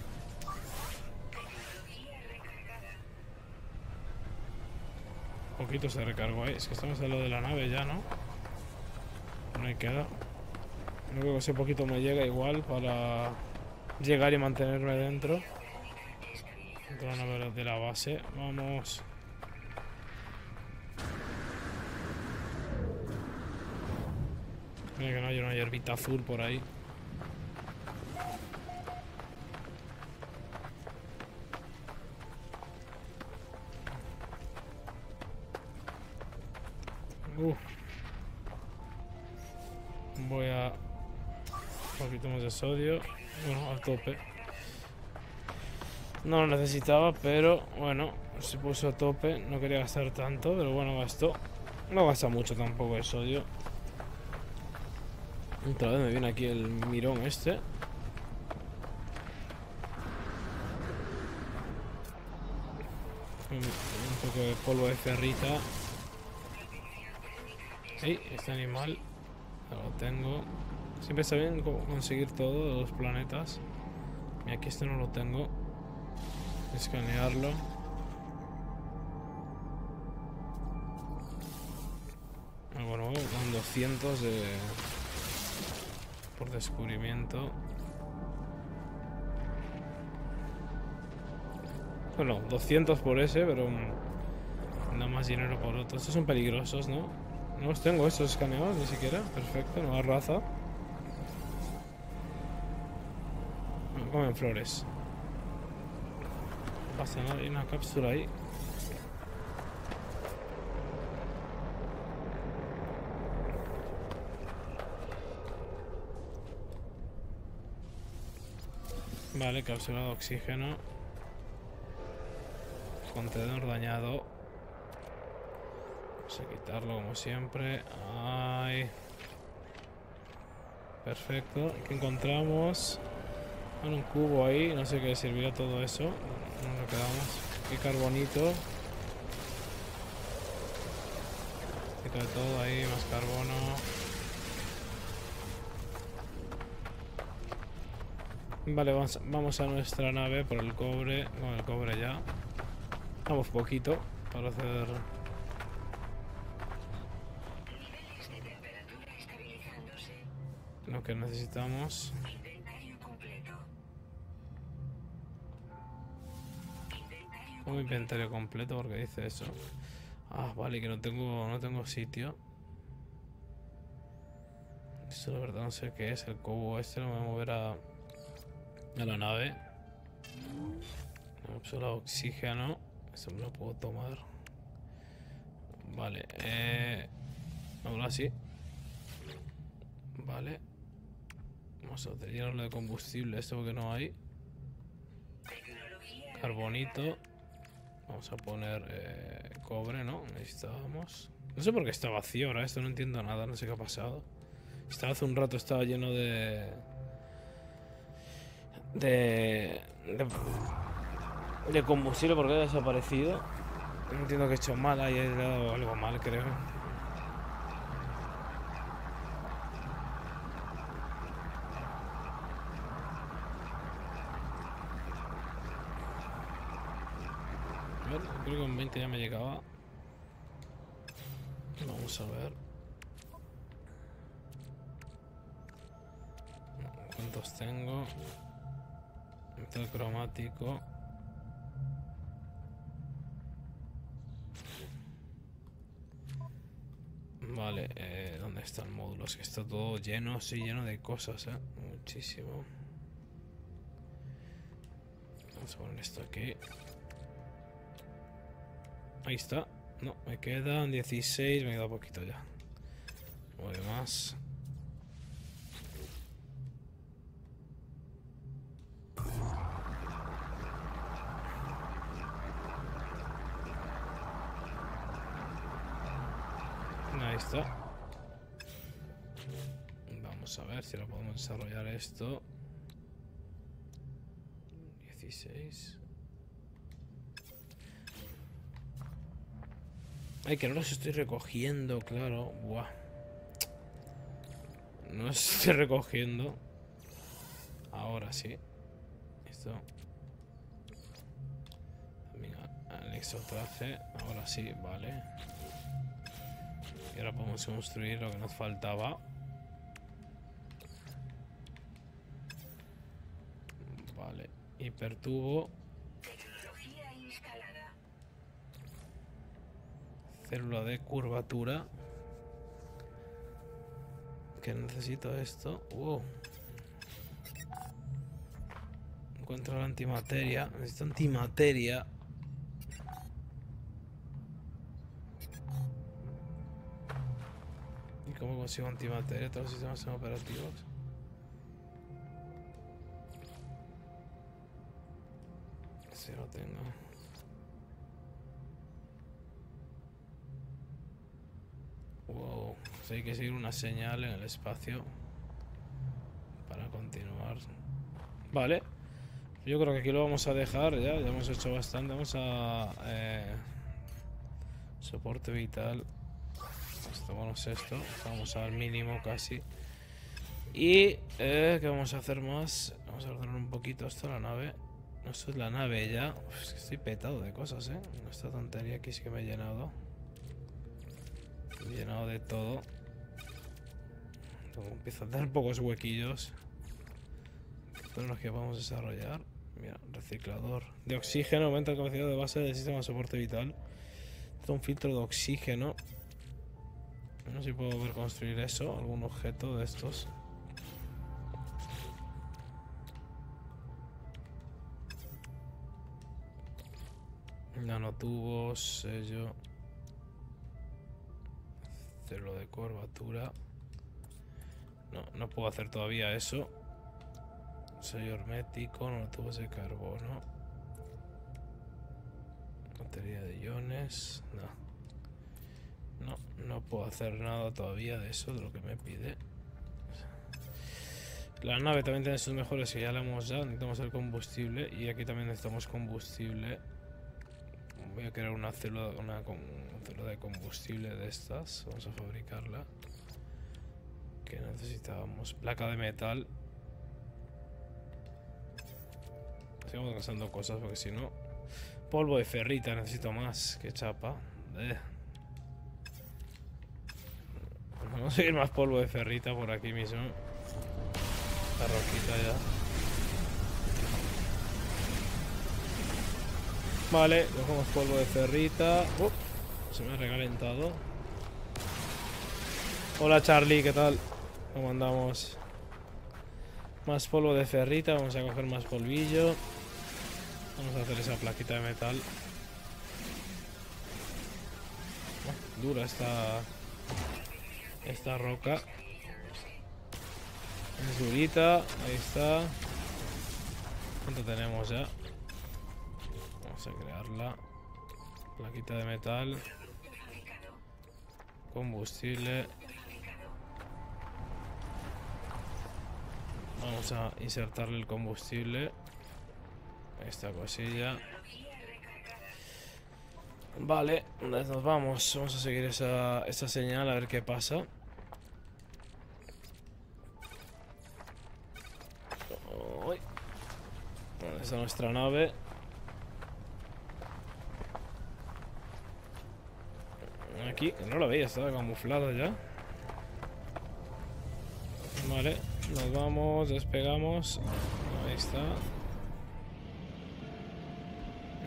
poquito se recargó ahí. Es que estamos en lo de la nave ya, ¿no? Hay queda. Creo que ese poquito me llega igual para llegar y mantenerme dentro. Dentro de la nave de la base. Vamos. Mira que no hay una hierbita azul por ahí. Voy a... Un poquito más de sodio. Bueno, al tope. No lo necesitaba, pero bueno, se puso a tope. No quería gastar tanto, pero bueno, gastó. No gasta mucho tampoco el sodio. Otra vez me viene aquí el mirón este. Un poco de polvo de ferrita. Ey, este animal tengo. Siempre está bien conseguir todos los planetas. Y aquí este no lo tengo. Escanearlo. Ah, bueno, con 200 de... Por descubrimiento. Bueno, 200 por ese, pero... Nada más dinero por otro. Estos son peligrosos, ¿no? No los tengo estos escaneados ni siquiera. Perfecto, nueva raza. No comen flores. No pasa hay una cápsula ahí. Vale, cápsula de oxígeno. Contenedor dañado. A quitarlo como siempre. Ay. Perfecto. Aquí encontramos un cubo ahí. No sé qué servirá todo eso. Nos lo quedamos. Aquí carbonito. Quita todo ahí, más carbono. Vale, vamos, vamos a nuestra nave por el cobre. Con el cobre ya. Vamos poquito para hacer que necesitamos. Un inventario completo porque dice eso. Ah, vale, que no tengo no tengo sitio. Eso la verdad no sé qué es. El cubo este lo voy a mover a, a la nave. Solo oxígeno. Eso me lo puedo tomar. Vale, eh. Ahora sí. Vale. Vamos a llenarlo de combustible, esto porque no hay. Carbonito. Vamos a poner eh, cobre, ¿no? Necesitábamos. No sé por qué está vacío ahora esto, no entiendo nada, no sé qué ha pasado. Estaba hace un rato, estaba lleno de... De... De, combustible porque ha desaparecido. No entiendo que he hecho mal, ahí he dado algo mal, creo. Creo que en 20 ya me llegaba. Vamos a ver. ¿Cuántos tengo? Metal cromático. Vale, eh, ¿dónde están módulos? Que está todo lleno, sí, lleno de cosas, ¿eh? Muchísimo. Vamos a poner esto aquí. Ahí está. No, me quedan 16, me queda poquito ya. Voy más. Ahí está. Vamos a ver si lo podemos desarrollar esto. 16. Ay, que no los estoy recogiendo, claro. Buah. No los [LAUGHS] estoy recogiendo. Ahora sí. Esto. También anexo traje. Ahora sí, vale. Y ahora podemos construir lo que nos faltaba. Vale. Hipertubo. Célula de curvatura. Que necesito esto. Wow. Encuentro la antimateria. Necesito antimateria. ¿Y cómo consigo antimateria? Todos los sistemas son operativos. Si lo tengo. Hay que seguir una señal en el espacio para continuar. Vale. Yo creo que aquí lo vamos a dejar ya. Ya hemos hecho bastante. Vamos a... Eh, soporte vital. Es esto. Vamos al mínimo casi. Y... Eh, ¿Qué vamos a hacer más? Vamos a ordenar un poquito esto, la nave. Esto es la nave ya. Estoy petado de cosas, ¿eh? Esta tontería aquí sí que me he llenado. He llenado de todo. Empieza a dar pocos huequillos. Pero los que vamos a desarrollar. Mira, reciclador de oxígeno, aumenta la capacidad de base del sistema de soporte vital. Esto un filtro de oxígeno. No sé si puedo ver construir eso, algún objeto de estos. Nanotubos, sello. Celo de curvatura. No, no puedo hacer todavía eso. Sello hermético, nanotubos de carbono. Batería de iones. No. No, no puedo hacer nada todavía de eso, de lo que me pide. La nave también tiene sus mejores que ya la hemos ya. Necesitamos el combustible. Y aquí también necesitamos combustible. Voy a crear una célula, una, célula de combustible de estas. Vamos a fabricarla. Que necesitábamos placa de metal. Sigamos gastando cosas porque si no... Polvo de ferrita necesito más que chapa. Eh. Vamos a conseguir más polvo de ferrita por aquí mismo. La roquita ya. Vale, cogemos polvo de ferrita. Uh, se me ha recalentado. Hola Charlie, ¿qué tal? ¿Cómo andamos? Más polvo de ferrita, vamos a coger más polvillo. Vamos a hacer esa plaquita de metal. Oh, dura esta esta roca. Es durita, ahí está. ¿Cuánto tenemos ya? Vamos a crearla. Plaquita de metal. Combustible. Vamos a insertarle el combustible esta cosilla. Vale, nos vamos. Vamos a seguir esa, esa señal a ver qué pasa. Uy. ¿Dónde está nuestra nave? Aquí, no lo veía, estaba camuflado ya. Vale, nos vamos, despegamos. Ahí está.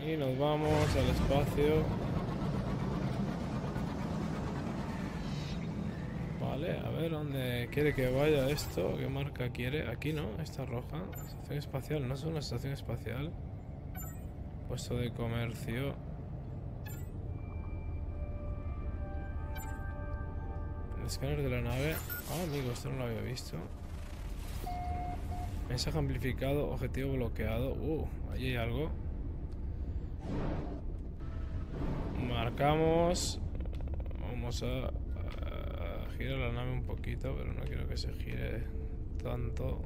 Y nos vamos al espacio. Vale, a ver dónde quiere que vaya esto. ¿Qué marca quiere? Aquí no, esta roja. Estación espacial, no es una estación espacial. Puesto de comercio. El escáner de la nave. Ah, amigo, esto no lo había visto. Mensaje amplificado, objetivo bloqueado. Uh, ahí hay algo. Marcamos. Vamos a, gira la nave un poquito, pero no quiero que se gire tanto.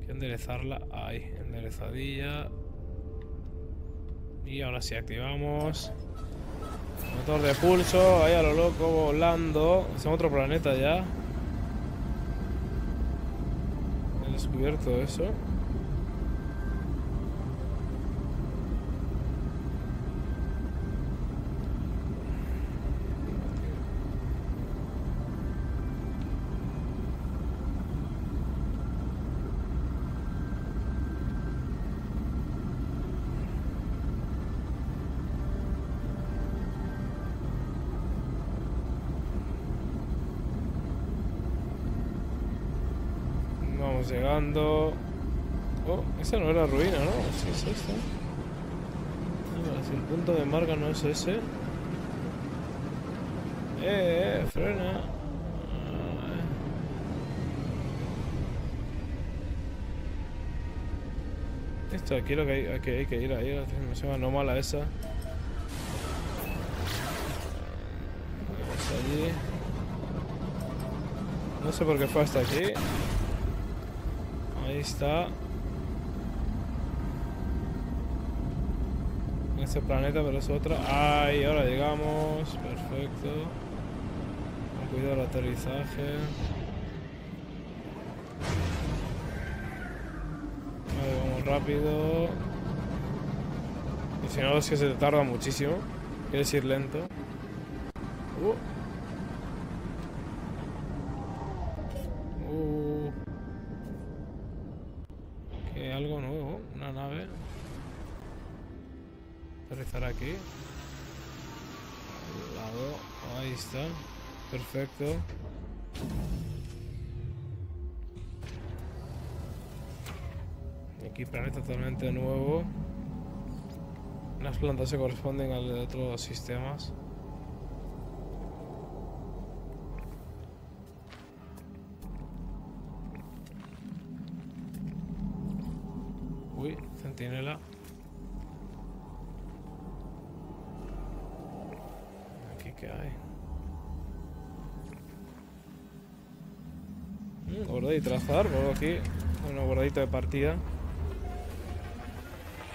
Quiero enderezarla. Ahí, enderezadilla. Y ahora sí, activamos. Motor de pulso, ahí a lo loco, volando. Es en otro planeta ya. He descubierto eso. Oh, esa no era ruina, ¿no? Sí, es esta. Si el punto de marca no es ese. Eh, eh, frena. Esto, lo que hay, que, hay que ir ahí, la transmisión anómala esa. Vamos allí. No sé por qué fue hasta aquí. Ahí está. Ese planeta, pero es otra. Ahí, ahora llegamos. Perfecto. Cuidado el aterrizaje. Vale, vamos rápido. Y si no, es que se te tarda muchísimo. Quieres ir lento. Uh. Aquí. Al lado, ahí está. Perfecto. Aquí planeta totalmente nuevo. Las plantas se corresponden al de otros sistemas. Uy, centinela. Hay. Mm, guardar y trazar, luego aquí una guardadita de partida.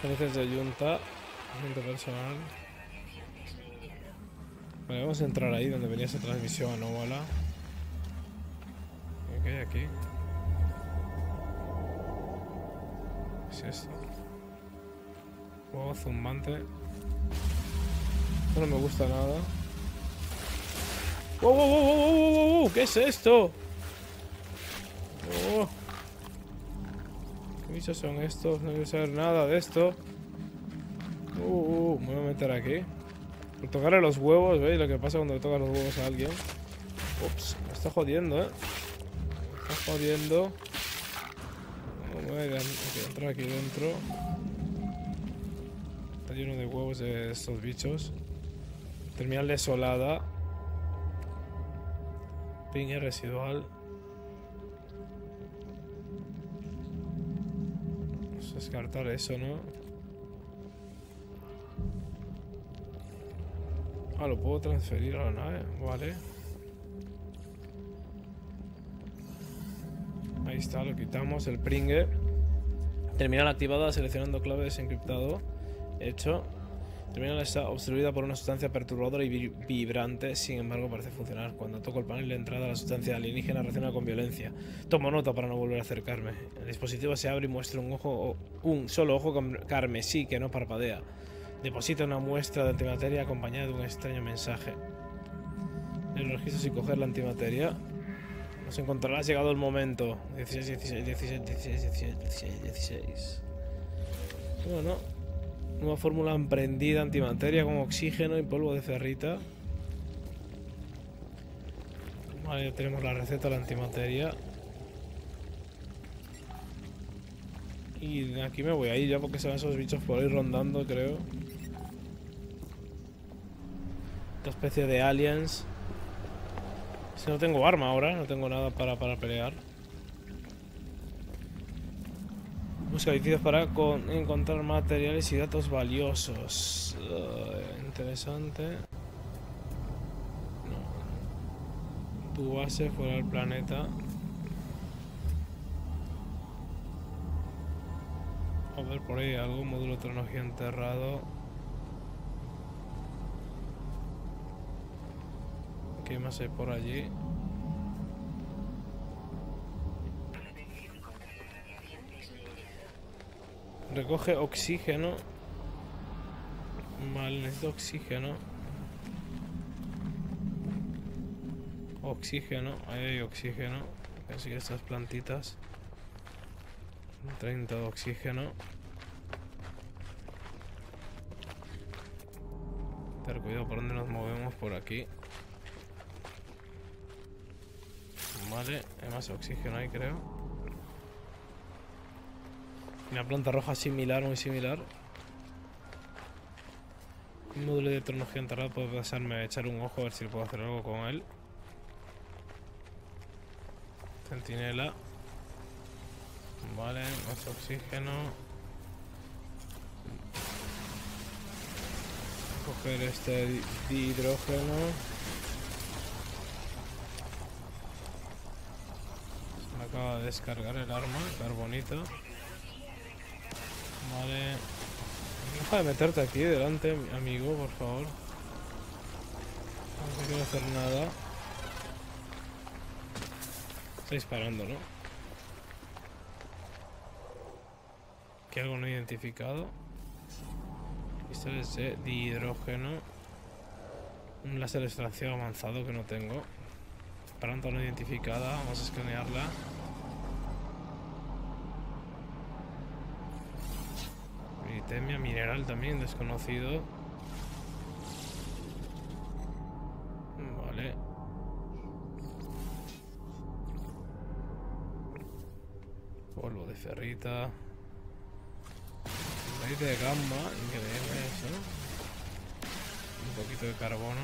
Veces de junta personal. Vale, vamos a entrar ahí donde venía esa transmisión anómala. ¿Qué hay aquí? ¿Qué es esto? Juego zumbante. Esto no me gusta nada. ¡Wow, wow, wow, wow, wow! ¿Qué es esto? ¿Qué bichos son estos? No quiero saber nada de esto. Uh, uh, me voy a meter aquí. Por tocarle los huevos, ¿veis? Lo que pasa cuando le tocas los huevos a alguien. Ups, me está jodiendo, ¿eh? Me está jodiendo. Voy a entrar aquí dentro. Está lleno de huevos de estos bichos. Terminal desolada. Piña residual. Vamos a descartar eso, ¿no? Ah, lo puedo transferir a la nave, vale. Ahí está, lo quitamos, el pringue. Terminal activada seleccionando clave desencriptado. Hecho. Terminal está obstruida por una sustancia perturbadora y vi- vibrante, sin embargo parece funcionar. Cuando toco el panel de entrada, la sustancia alienígena reacciona con violencia. Tomo nota para no volver a acercarme. El dispositivo se abre y muestra un ojo, un solo ojo carmesí que no parpadea. Deposita una muestra de antimateria acompañada de un extraño mensaje. En los registros y coger la antimateria. Nos encontrarás llegado el momento. 16, 16, 16, 16, 16, 16, 16. Bueno, nueva fórmula emprendida antimateria con oxígeno y polvo de ferrita. Vale, ya tenemos la receta de la antimateria. Y aquí me voy a ir ya porque se van esos bichos por ahí rondando, creo. Esta especie de aliens. Si no tengo arma ahora, no tengo nada para, para pelear. Busca edificios para con- encontrar materiales y datos valiosos. Uh, interesante. No. tu base fuera del planeta. A ver por ahí algo, módulo de tecnología enterrado. ¿Qué más hay por allí? Recoge oxígeno. Vale, necesito oxígeno. Oxígeno, ahí hay oxígeno. Así estas plantitas. 30 de oxígeno. Pero cuidado por donde nos movemos por aquí. Vale, hay más oxígeno ahí creo. Una planta roja similar, muy similar. Un módulo de tecnología enterrado puedo pasarme a echar un ojo a ver si puedo hacer algo con él. Centinela. Vale, más oxígeno. Coger este hidrógeno. Me acaba de descargar el arma, carbonito. Vale. Deja de meterte aquí delante, amigo, por favor. No quiero hacer nada. Está disparando, ¿no? Que algo no identificado. Cristales de hidrógeno. Un láser de extracción avanzado que no tengo. Planta no identificada. Vamos a escanearla. Britemia, mineral también, desconocido. Vale. Polvo de ferrita. Aceite de gamba, increíble eso. Un poquito de carbono.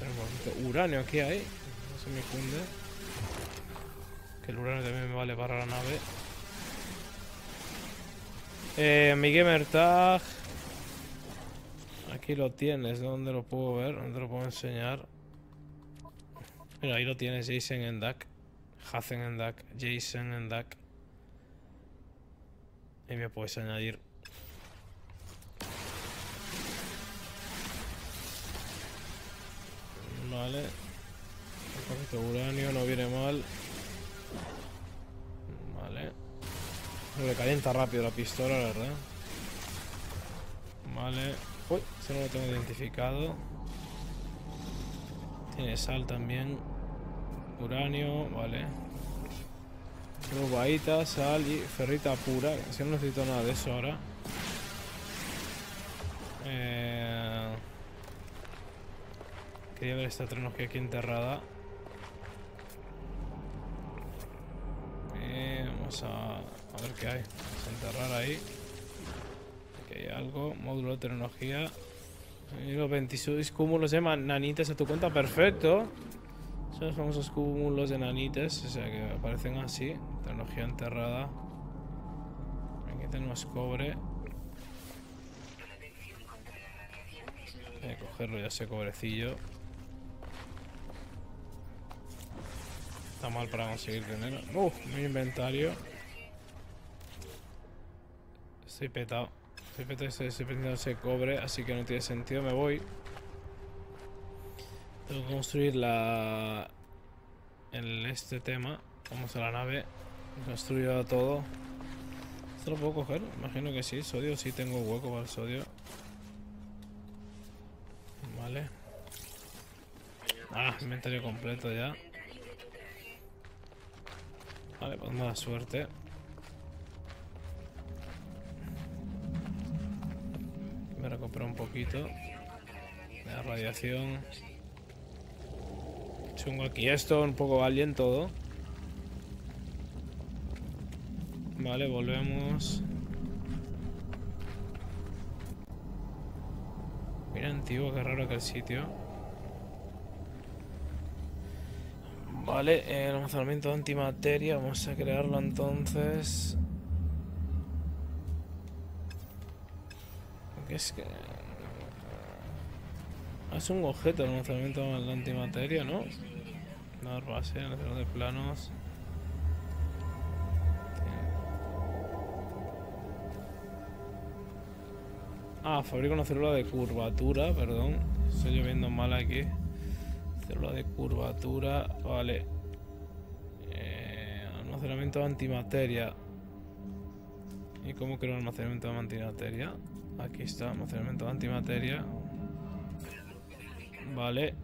Un poquito uranio aquí hay. No se me funde. Que el uranio también me vale para la nave. Eh, mi gamer. Aquí lo tienes, ¿dónde lo puedo ver? ¿Dónde lo puedo enseñar? Mira, ahí lo tienes, Jason en DAC. Hazen en DAC, Jason en DAC. Y me puedes añadir. Vale. Un poquito de uranio, no viene mal. Me calienta rápido la pistola, la verdad. Vale. Uy, eso no lo tengo identificado. Tiene sal también. Uranio, vale. Rubaita, sal y ferrita pura. Que no necesito nada de eso ahora. Eh... Quería ver esta tecnología aquí enterrada. Eh, vamos a, a ver qué hay. Vamos a enterrar ahí. Aquí hay algo. Módulo de tecnología. Los 26 cúmulos de nanites a tu cuenta. Perfecto. Son los famosos cúmulos de nanites. O sea que aparecen así. Tecnología enterrada. Aquí tenemos cobre. Voy a cogerlo ya ese cobrecillo. Está mal para conseguir dinero. Uf, mi inventario. Estoy petado. Estoy petado, estoy, estoy perdiendo ese cobre, así que no tiene sentido. Me voy. Tengo que construir la... En este tema. Vamos a la nave. Construido todo. ¿Esto lo puedo coger? Imagino que sí. Sodio, sí tengo hueco para el sodio. Vale. Ah, inventario completo ya. Vale, pues mala suerte. Poquito. La radiación. Chungo aquí esto, un poco alien todo. Vale, volvemos. Mira, antiguo, qué raro que el sitio. Vale, el almacenamiento de antimateria, vamos a crearlo entonces. Es que... Es un objeto de almacenamiento de antimateria, ¿no? No, base, de planos. Ah, fabrica una célula de curvatura, perdón. Estoy lloviendo mal aquí. Célula de curvatura, vale. Eh, almacenamiento de antimateria. ¿Y cómo creo almacenamiento de antimateria? Aquí está, almacenamiento de antimateria. Vale.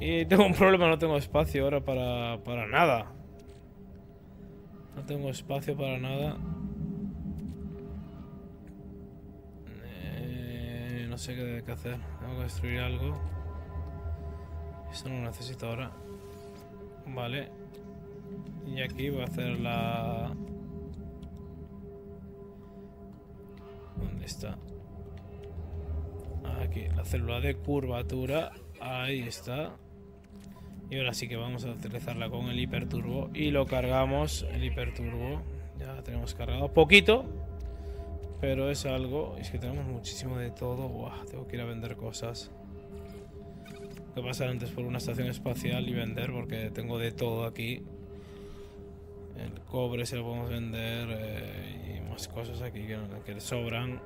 Y tengo un problema, no tengo espacio ahora para, para nada. No tengo espacio para nada. Eh, no sé qué, qué hacer. Tengo que destruir algo. Esto no lo necesito ahora. Vale. Y aquí voy a hacer la... ¿Dónde está? La célula de curvatura. Ahí está. Y ahora sí que vamos a utilizarla con el hiperturbo. Y lo cargamos, el hiperturbo. Ya tenemos cargado. Poquito. Pero es algo. Es que tenemos muchísimo de todo. Buah, tengo que ir a vender cosas. Tengo que pasar antes por una estación espacial y vender porque tengo de todo aquí. El cobre se lo podemos vender eh, y más cosas aquí que, que sobran.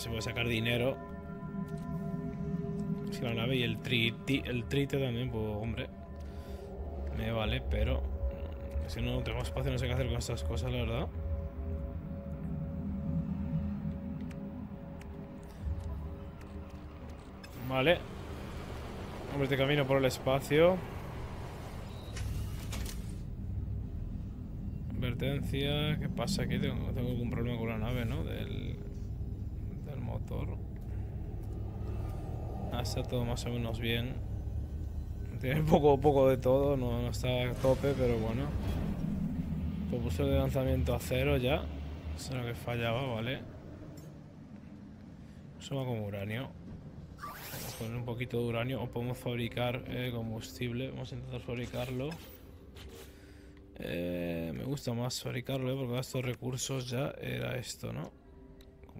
Se puede sacar dinero. Si la nave y el, triti, el trite también, pues hombre. Me vale, pero... Si no tengo espacio no sé qué hacer con estas cosas, la verdad. Vale. Hombre, te camino por el espacio. Advertencia. ¿Qué pasa aquí? Tengo, tengo algún problema con la nave, ¿no? Del motor. Ah, está todo más o menos bien. Tiene poco, poco de todo, no, no está a tope, pero bueno. Propulsor de lanzamiento a cero ya. Eso es lo que fallaba, ¿vale? Suma como uranio. Vamos a poner un poquito de uranio o podemos fabricar eh, combustible. Vamos a intentar fabricarlo. Eh, me gusta más fabricarlo, ¿eh? porque estos recursos ya era esto, ¿no?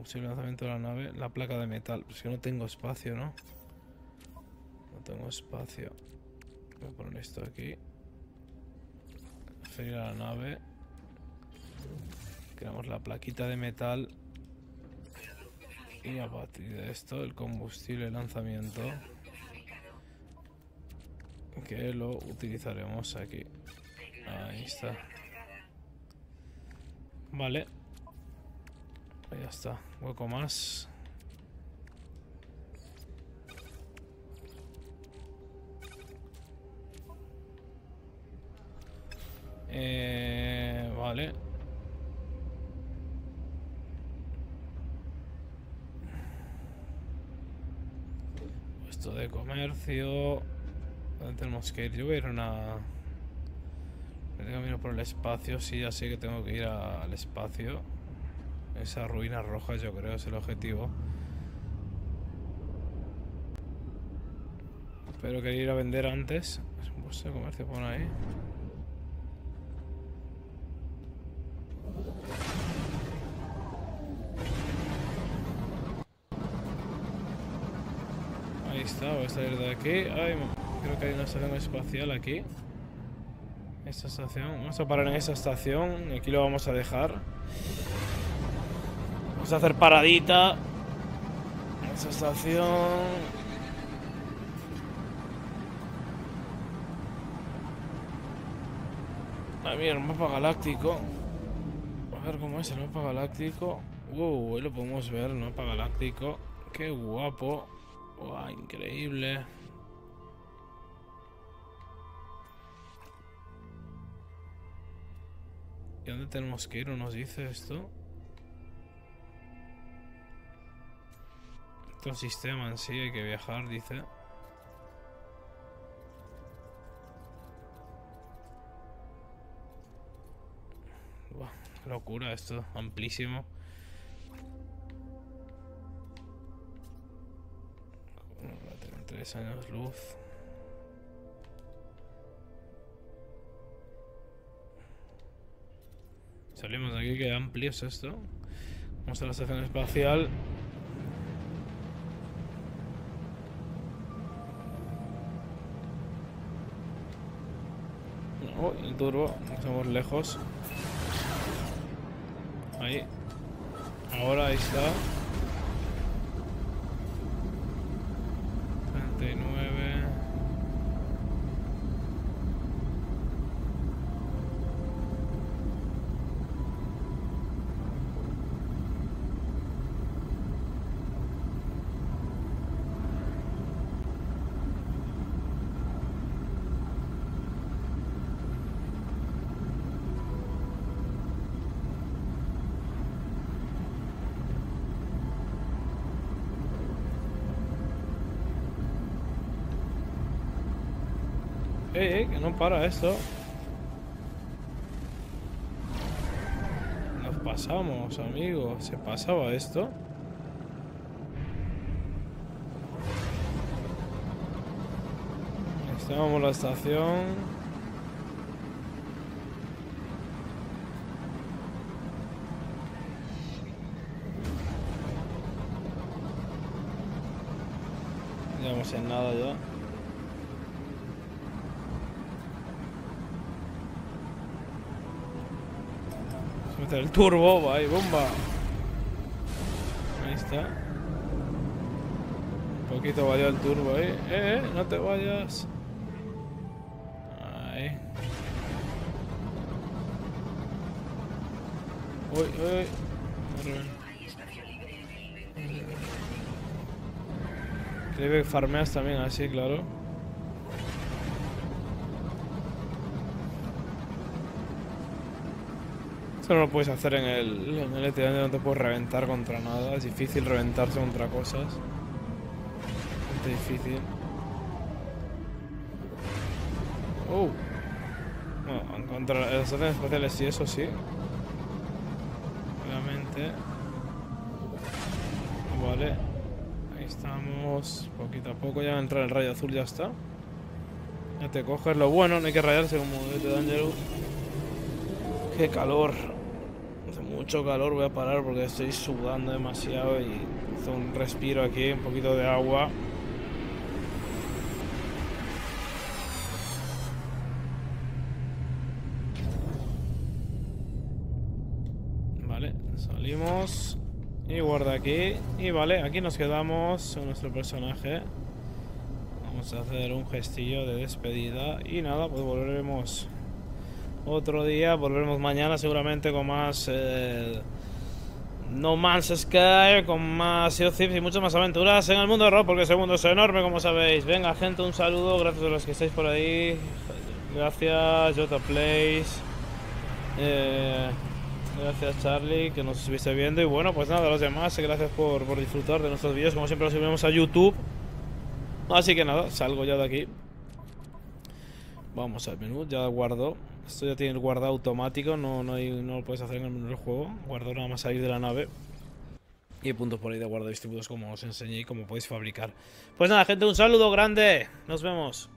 De lanzamiento de la nave. La placa de metal. Pues que no tengo espacio, ¿no? No tengo espacio. Voy a poner esto aquí. Referir a la nave. Creamos la plaquita de metal. Y a partir de esto, el combustible lanzamiento. Que lo utilizaremos aquí. Ahí está. Vale. Ya está. Hueco más. Eh, vale. Esto de comercio. ¿Dónde tenemos que ir? Yo voy a ir a una... Camino por el espacio. Sí, ya sé que tengo que ir al espacio. Esa ruina roja yo creo es el objetivo. Pero quería ir a vender antes. Es un puesto de comercio por ahí. Ahí está, voy a salir de aquí. Creo que hay una estación espacial aquí. Esta estación. Vamos a parar en esa estación. Y aquí lo vamos a dejar. Vamos a hacer paradita. En esa estación. A ver, el mapa galáctico. A ver cómo es el mapa galáctico. Uh, ahí lo podemos ver, el mapa galáctico. Qué guapo. Wow, increíble. ¿Y dónde tenemos que ir? ¿No nos dice esto? Todo sistema en sí hay que viajar, dice. Buah, locura esto, amplísimo. Tres años luz. Salimos de aquí, que amplio es esto. Vamos a la estación espacial. Oh, el turbo, estamos lejos. Ahí. Ahora ahí está. 39. Eh, eh, que para esto. Nos pasamos, amigos. ¿Se pasaba esto? Estamos en la estación. En nada ya. El turbo, ahí, bomba. Ahí está. Un poquito vaya el turbo ahí. Eh, eh, no te vayas. Ahí. Uy, uy. Creo que farmeas también así, claro. No lo puedes hacer en el, en el ETN, no te puedes reventar contra nada. Es difícil reventarse contra cosas. Bastante difícil. Oh. Bueno, contra las estaciones espaciales sí, eso sí. Obviamente. Vale. Ahí estamos. Poquito a poco. Ya va a entrar el rayo azul, ya está. Ya te coges. Lo bueno, no hay que rayarse como de Dangerous. Qué calor. Mucho calor, voy a parar porque estoy sudando demasiado y hice un respiro aquí, un poquito de agua. Vale, salimos y guarda aquí. Y vale, aquí nos quedamos con nuestro personaje. Vamos a hacer un gestillo de despedida y nada, pues volveremos otro día. Volveremos mañana seguramente con más eh, No Man's Sky, con más Sea y muchas más aventuras en el mundo de rock, porque ese mundo es enorme, como sabéis. Venga, gente, un saludo. Gracias a los que estáis por ahí. Gracias, Jota. Eh, gracias, Charlie, que nos estuviste viendo. Y bueno, pues nada, los demás, gracias por, por disfrutar de nuestros vídeos. Como siempre, los subimos a YouTube. Así que nada, salgo ya de aquí. Vamos al menú, ya guardo. Esto ya tiene el guardado automático, no, no, lo puedes hacer en el menú del juego. Guardo nada más salir de la nave. Y puntos por ahí de guardado distribuidos como os enseñé y como podéis fabricar. Pues nada, gente, un saludo grande. Nos vemos.